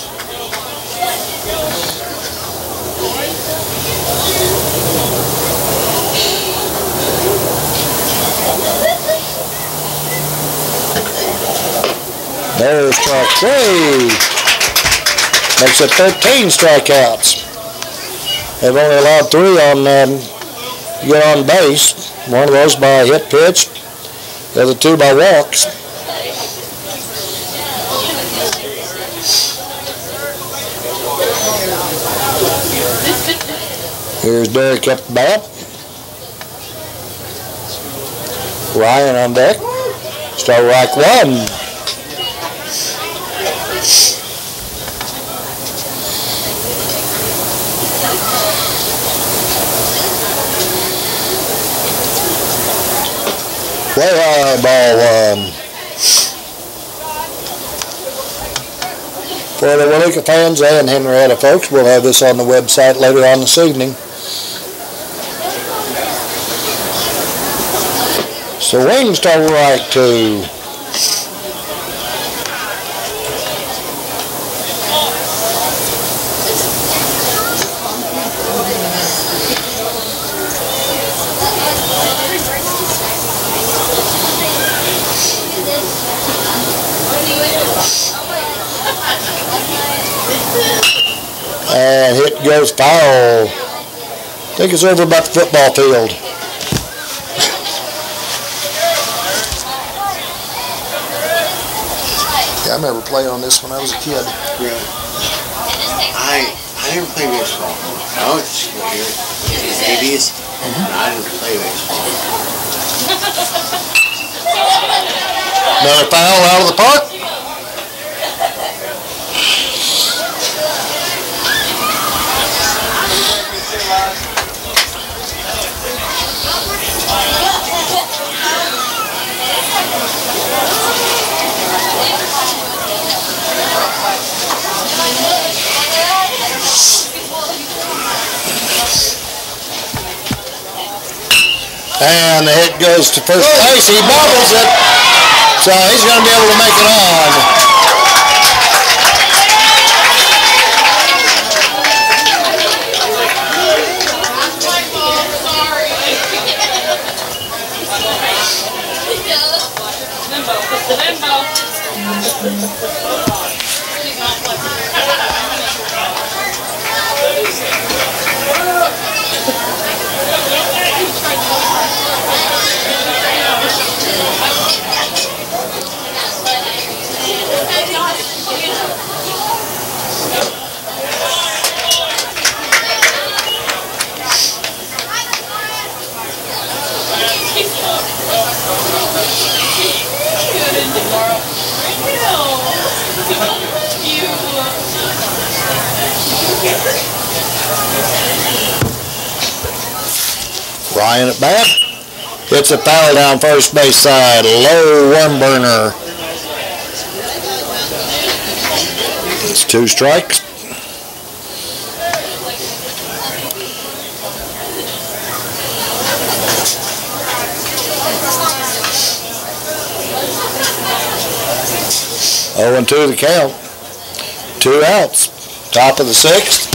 There's strike three. Makes it 13 strikeouts. They've only allowed three on um, get on base. One of those by a hit pitch, the other two by walks. Here's Derek up the bat. Ryan on deck. Right one. One. Um, for the Weleetka fans and Henrietta folks, we'll have this on the website later on this evening. So wings to right two. hit goes foul. Think it's over about the football field. Yeah, I remember playing on this when I was a kid. Really? I I never played baseball. I went to school here in the eighties. I didn't play baseball. Another foul out of the park. And the hit goes to first base. He bobbles it. So he's going to be able to make it on. Ryan at bat. Hits a foul down first base side. Low one burner. It's two strikes. Oh and two the count. Two outs. Top of the sixth.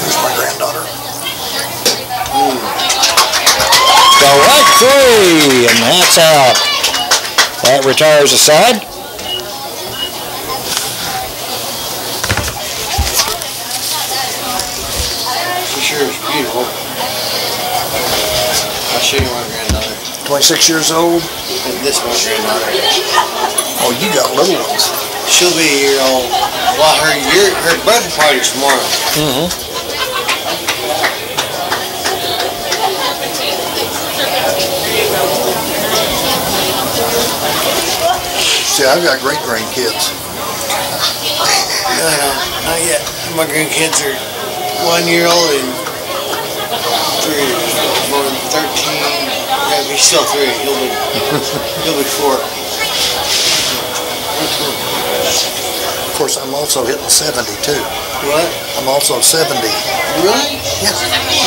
Here's my granddaughter. Strike three, and that's out. That retires the side. She sure is beautiful. I'll show you my granddaughter. 26 years old. And This is my granddaughter. Oh, you got little ones. She'll be a year old. Well, her year, her birthday party's tomorrow. Mm-hmm. See, I've got great grandkids. No, no, not yet. My grandkids are one year old and three, four, thirteen. Yeah, he's still three. He'll be, he'll be four. Of course, I'm also hitting 70 too. What? I'm also 70. Really? Yeah.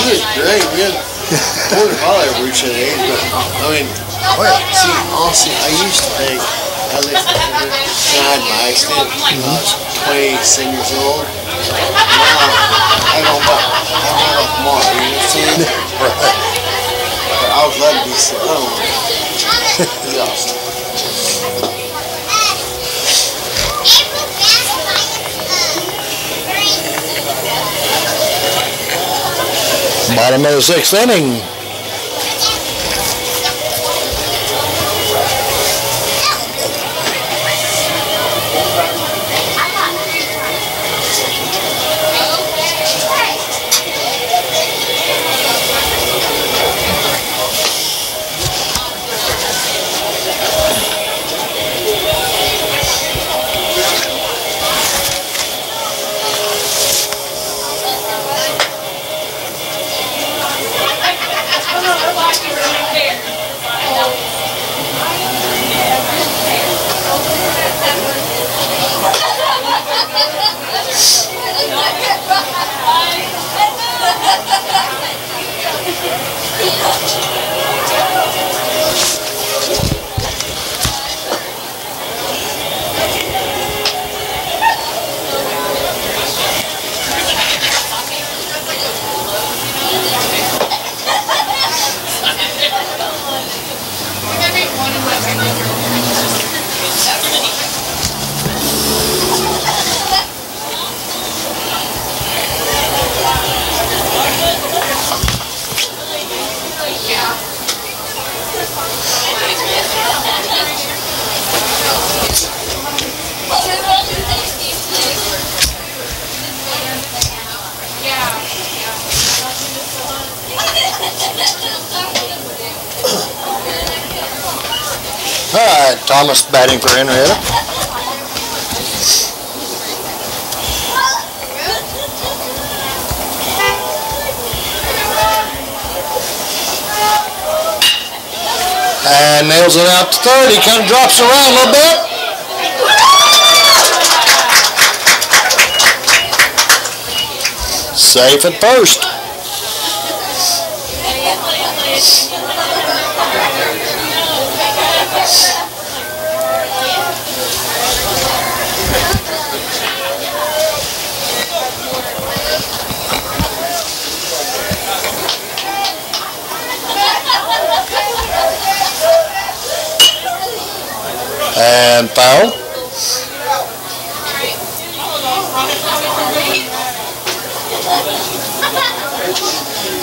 Good, great, good. I wonder if I'll ever reach that age, but I mean, Oh, yeah. see, honestly, I used to think I lived had my accident I was 27 years old. Now, I don't know, I don't know tomorrow, you know? Right. But I was glad to be so, I. Bottom of the sixth inning. Thomas batting for Henrietta. And nails it out to third. He kind of drops around a little bit. Safe at first. And foul.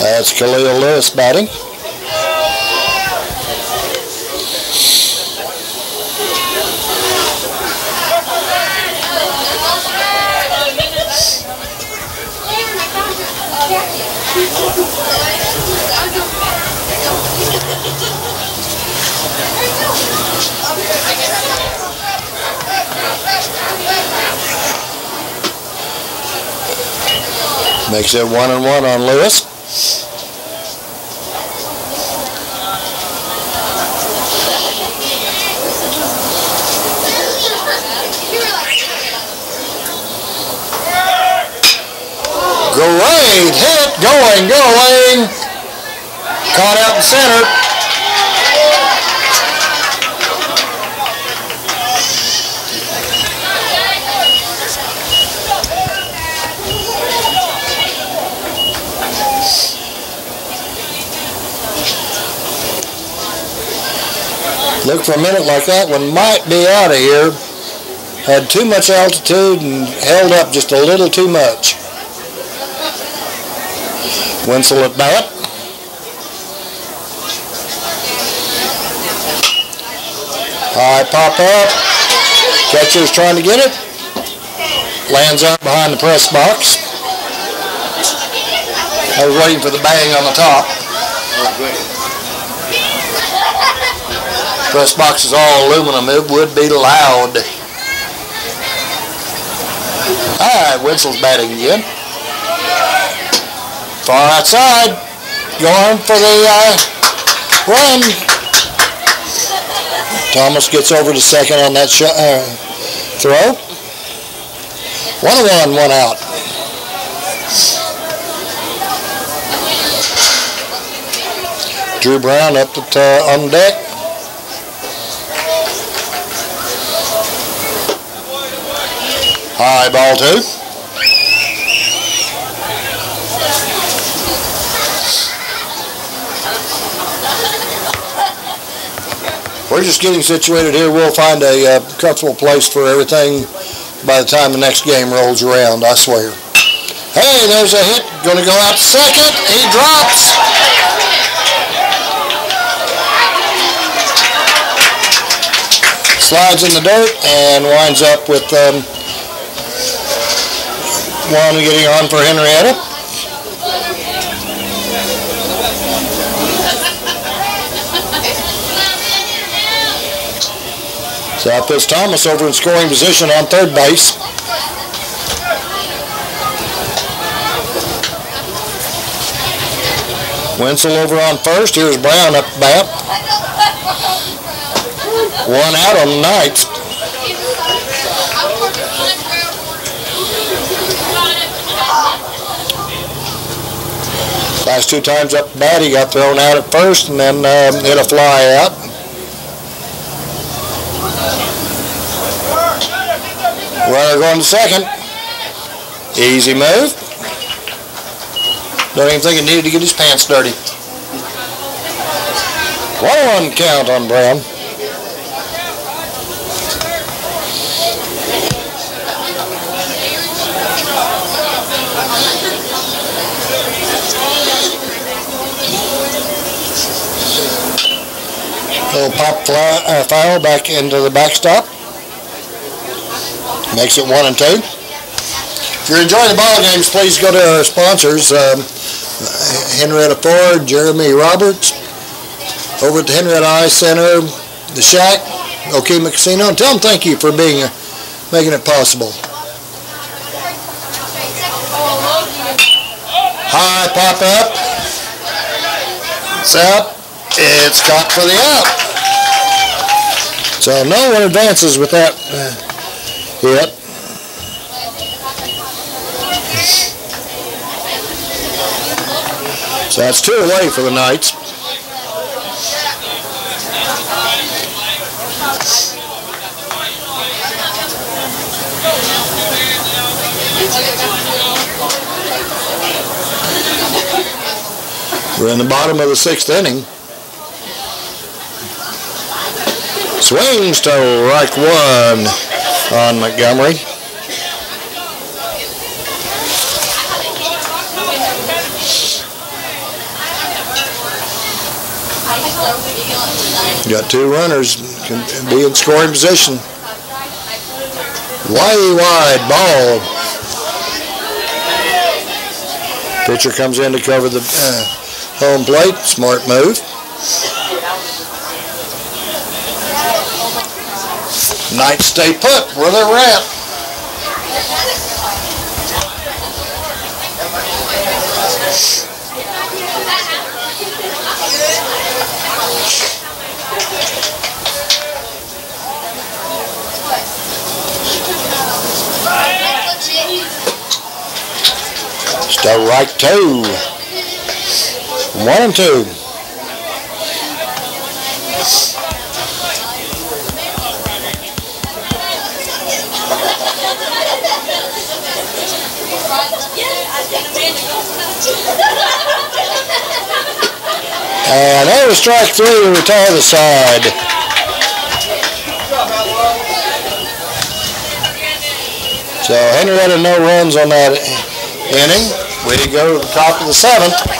That's Khalil Lewis batting. Makes it one and one on Lewis. Great hit, going, going. Caught out in center. Looked for a minute like that one might be out of here. Had too much altitude and held up just a little too much. Winsel at bat. High pop up. Catcher's trying to get it. Lands out behind the press box. I was waiting for the bang on the top. Press box is all aluminum. It would be loud. All right, Winsel's batting again. Far outside. Going for the uh, run. Thomas gets over to second on that shot, uh, throw. One and one, one out. Drew Brown up at, uh, on deck. High ball two. We're just getting situated here. We'll find a uh, comfortable place for everything by the time the next game rolls around, I swear. Hey, there's a hit. Going to go out second. He drops. Slides in the dirt and winds up with um, one getting on for Henrietta. So that puts Thomas over in scoring position on third base. Winsel over on first. Here's Brown up bat. One out on the ninth. Last two times up the bat, he got thrown out at first and then um, hit a fly out. Runner going to second. Easy move. Don't even think he needed to get his pants dirty. One one count on Brown. Little pop fly, uh, foul back into the backstop. Makes it one and two. If you're enjoying the ball games, please go to our sponsors, um, Henrietta Ford, Jeremy Roberts, over at the Henrietta Eye Center, the Shack, Okemah Casino, and tell them thank you for being, uh, making it possible. High pop up. It's up. It's caught for the out. So no one advances with that uh, hit. So that's two away for the Knights. We're in the bottom of the sixth inning. Swings to right one on Montgomery. Got two runners, can be in scoring position. Way wide ball. Pitcher comes in to cover the uh, home plate. Smart move. Knights stay put where they're at. Still right two. One and two. And that was strike three to retire the side. So Henrietta no runs on that inning. We go to the top of the seventh.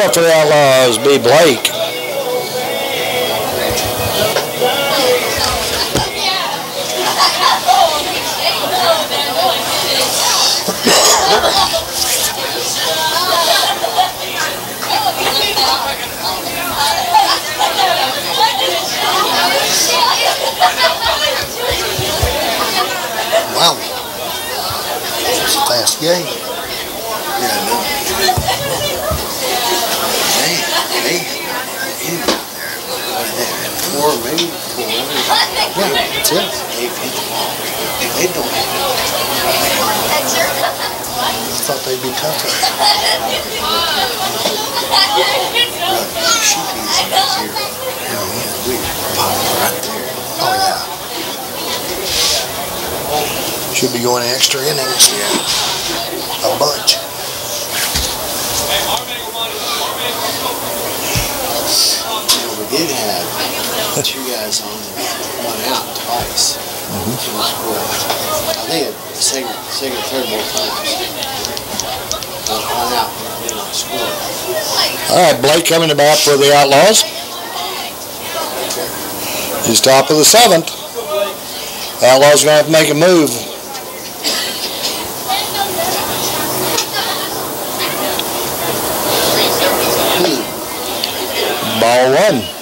Up for the Outlaws, uh, B. Blake. Yeah, that's. They hit the. They, hit the I thought they'd be tougher. Shoot these in zero. Yeah, we were popping right there. Oh, yeah. Should be going extra innings. A bunch. You know, we did have two guys on, one out twice. Mm-hmm. Two scored. I think it second, second, third more times. One out, did not score. All right, Blake coming to bat for the Outlaws. He's top of the seventh. Outlaws gonna have to make a move. Ball one.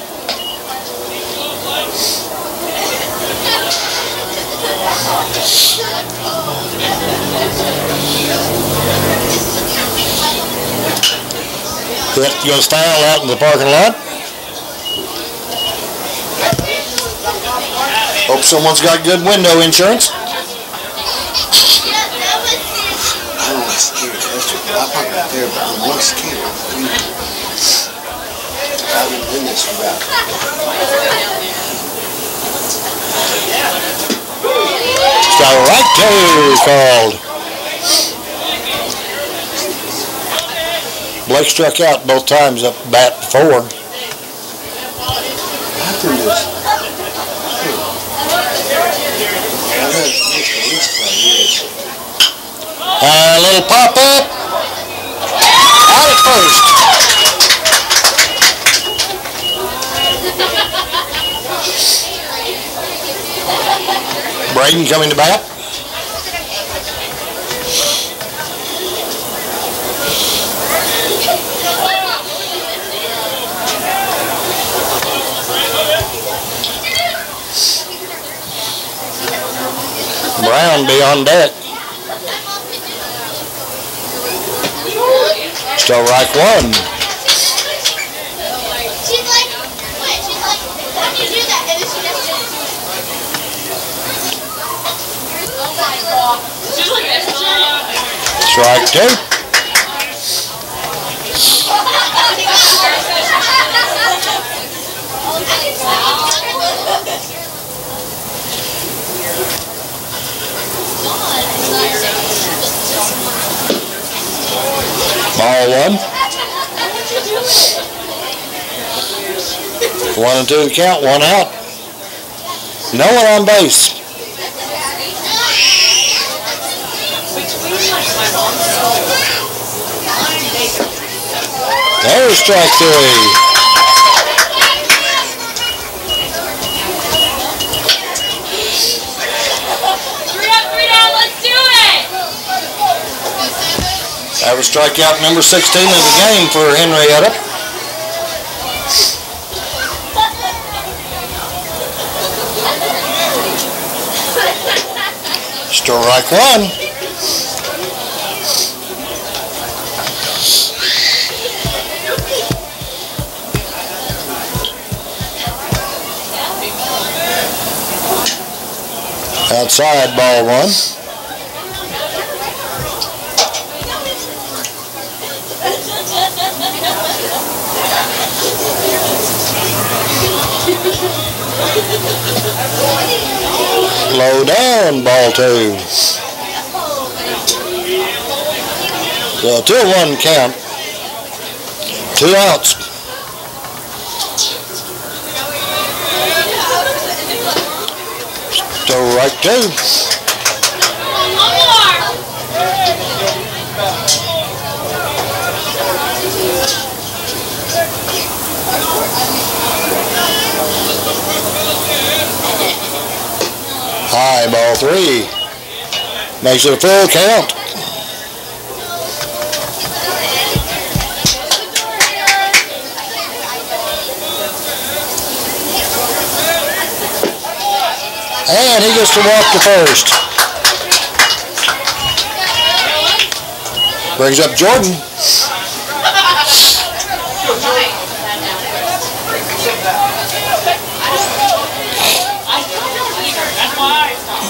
Brett, you going to style out in the parking lot? Hope someone's got good window insurance. I'm not scared. That's what I park right there, but I'm not scared. I'm been doing this for about. Got a right toe called. Blake struck out both times up bat four. I've this. A little pop up. Out at first. Braden coming to bat. Brown be on deck. Still right one. She's like, what? She's like, how do you do that? And then she just did She's like extra. Strike two. Ball one. One and two to count, one out. No one on base. There's strike three. Three That was strikeout number 16 of the game for Henrietta. Strike one. Outside ball one. Low down, ball two. So two one count. Two outs. Strike two. Ball three. Makes it a full count. And he gets to walk to first. Brings up Jordan. That's why I stopped.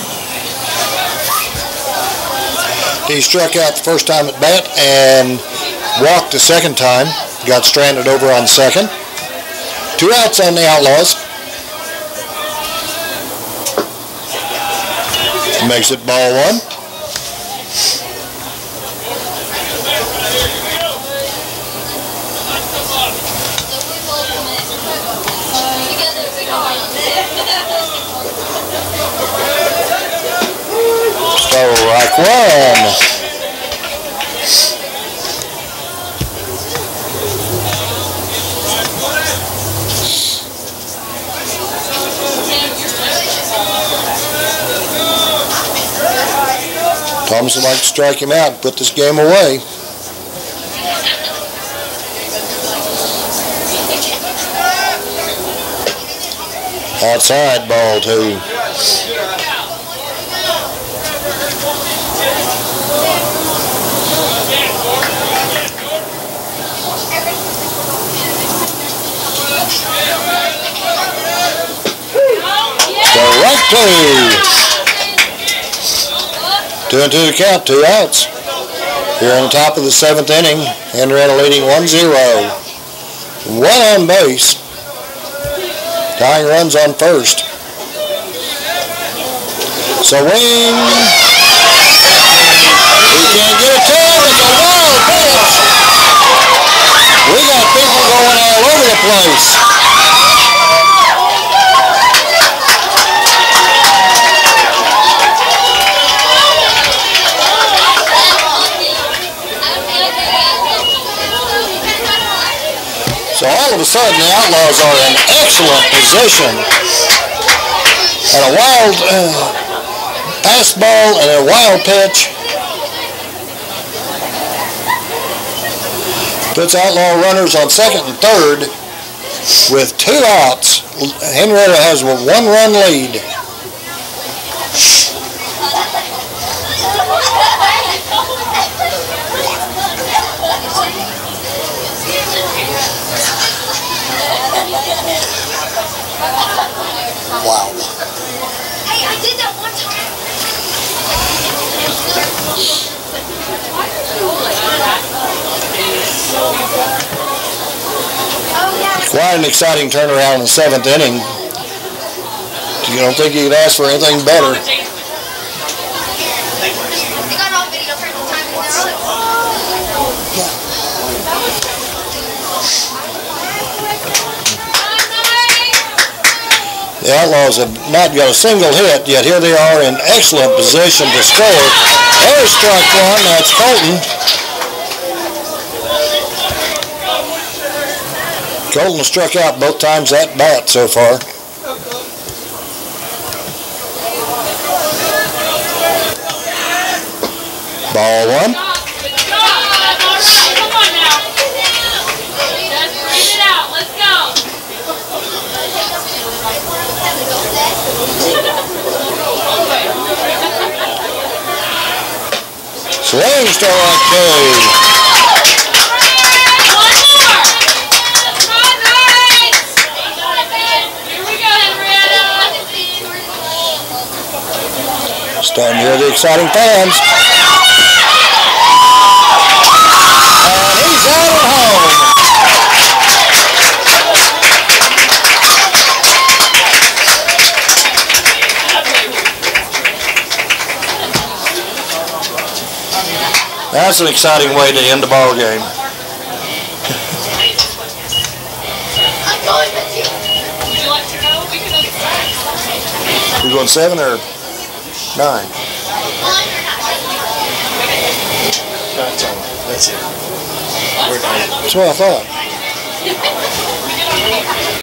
He struck out the first time at bat and walked the second time. Got stranded over on second. Two outs on the Outlaws. Makes it ball one. Strike one. Like to strike him out and put this game away. Outside ball two. Strike two. Two and two to count, two outs. Here on top of the seventh inning, Henrietta leading 1-0. One on base. Tying runs on first. Swing. He can't get it to him. It's a wild pitch. We got people going all over the place. So all of a sudden, the Outlaws are in excellent position. And a wild uh, pass ball and a wild pitch puts Outlaw runners on second and third with two outs. Henrietta has a one-run lead. Wow. Hey, I did that one time. Oh, yeah. An exciting turnaround in the seventh inning. You don't think you could ask for anything better. The Outlaws have not got a single hit, yet here they are in excellent position to score. There's strike one, that's Colton. Colton struck out both times at bat so far. Ball one. Come on now. Starting to hear the exciting fans. And he's out at home. That's an exciting way to end the ball game. I'm going with you. Would you like to go? We can decide. You going seven or nine? That's all. That's it. We're done. That's what I thought.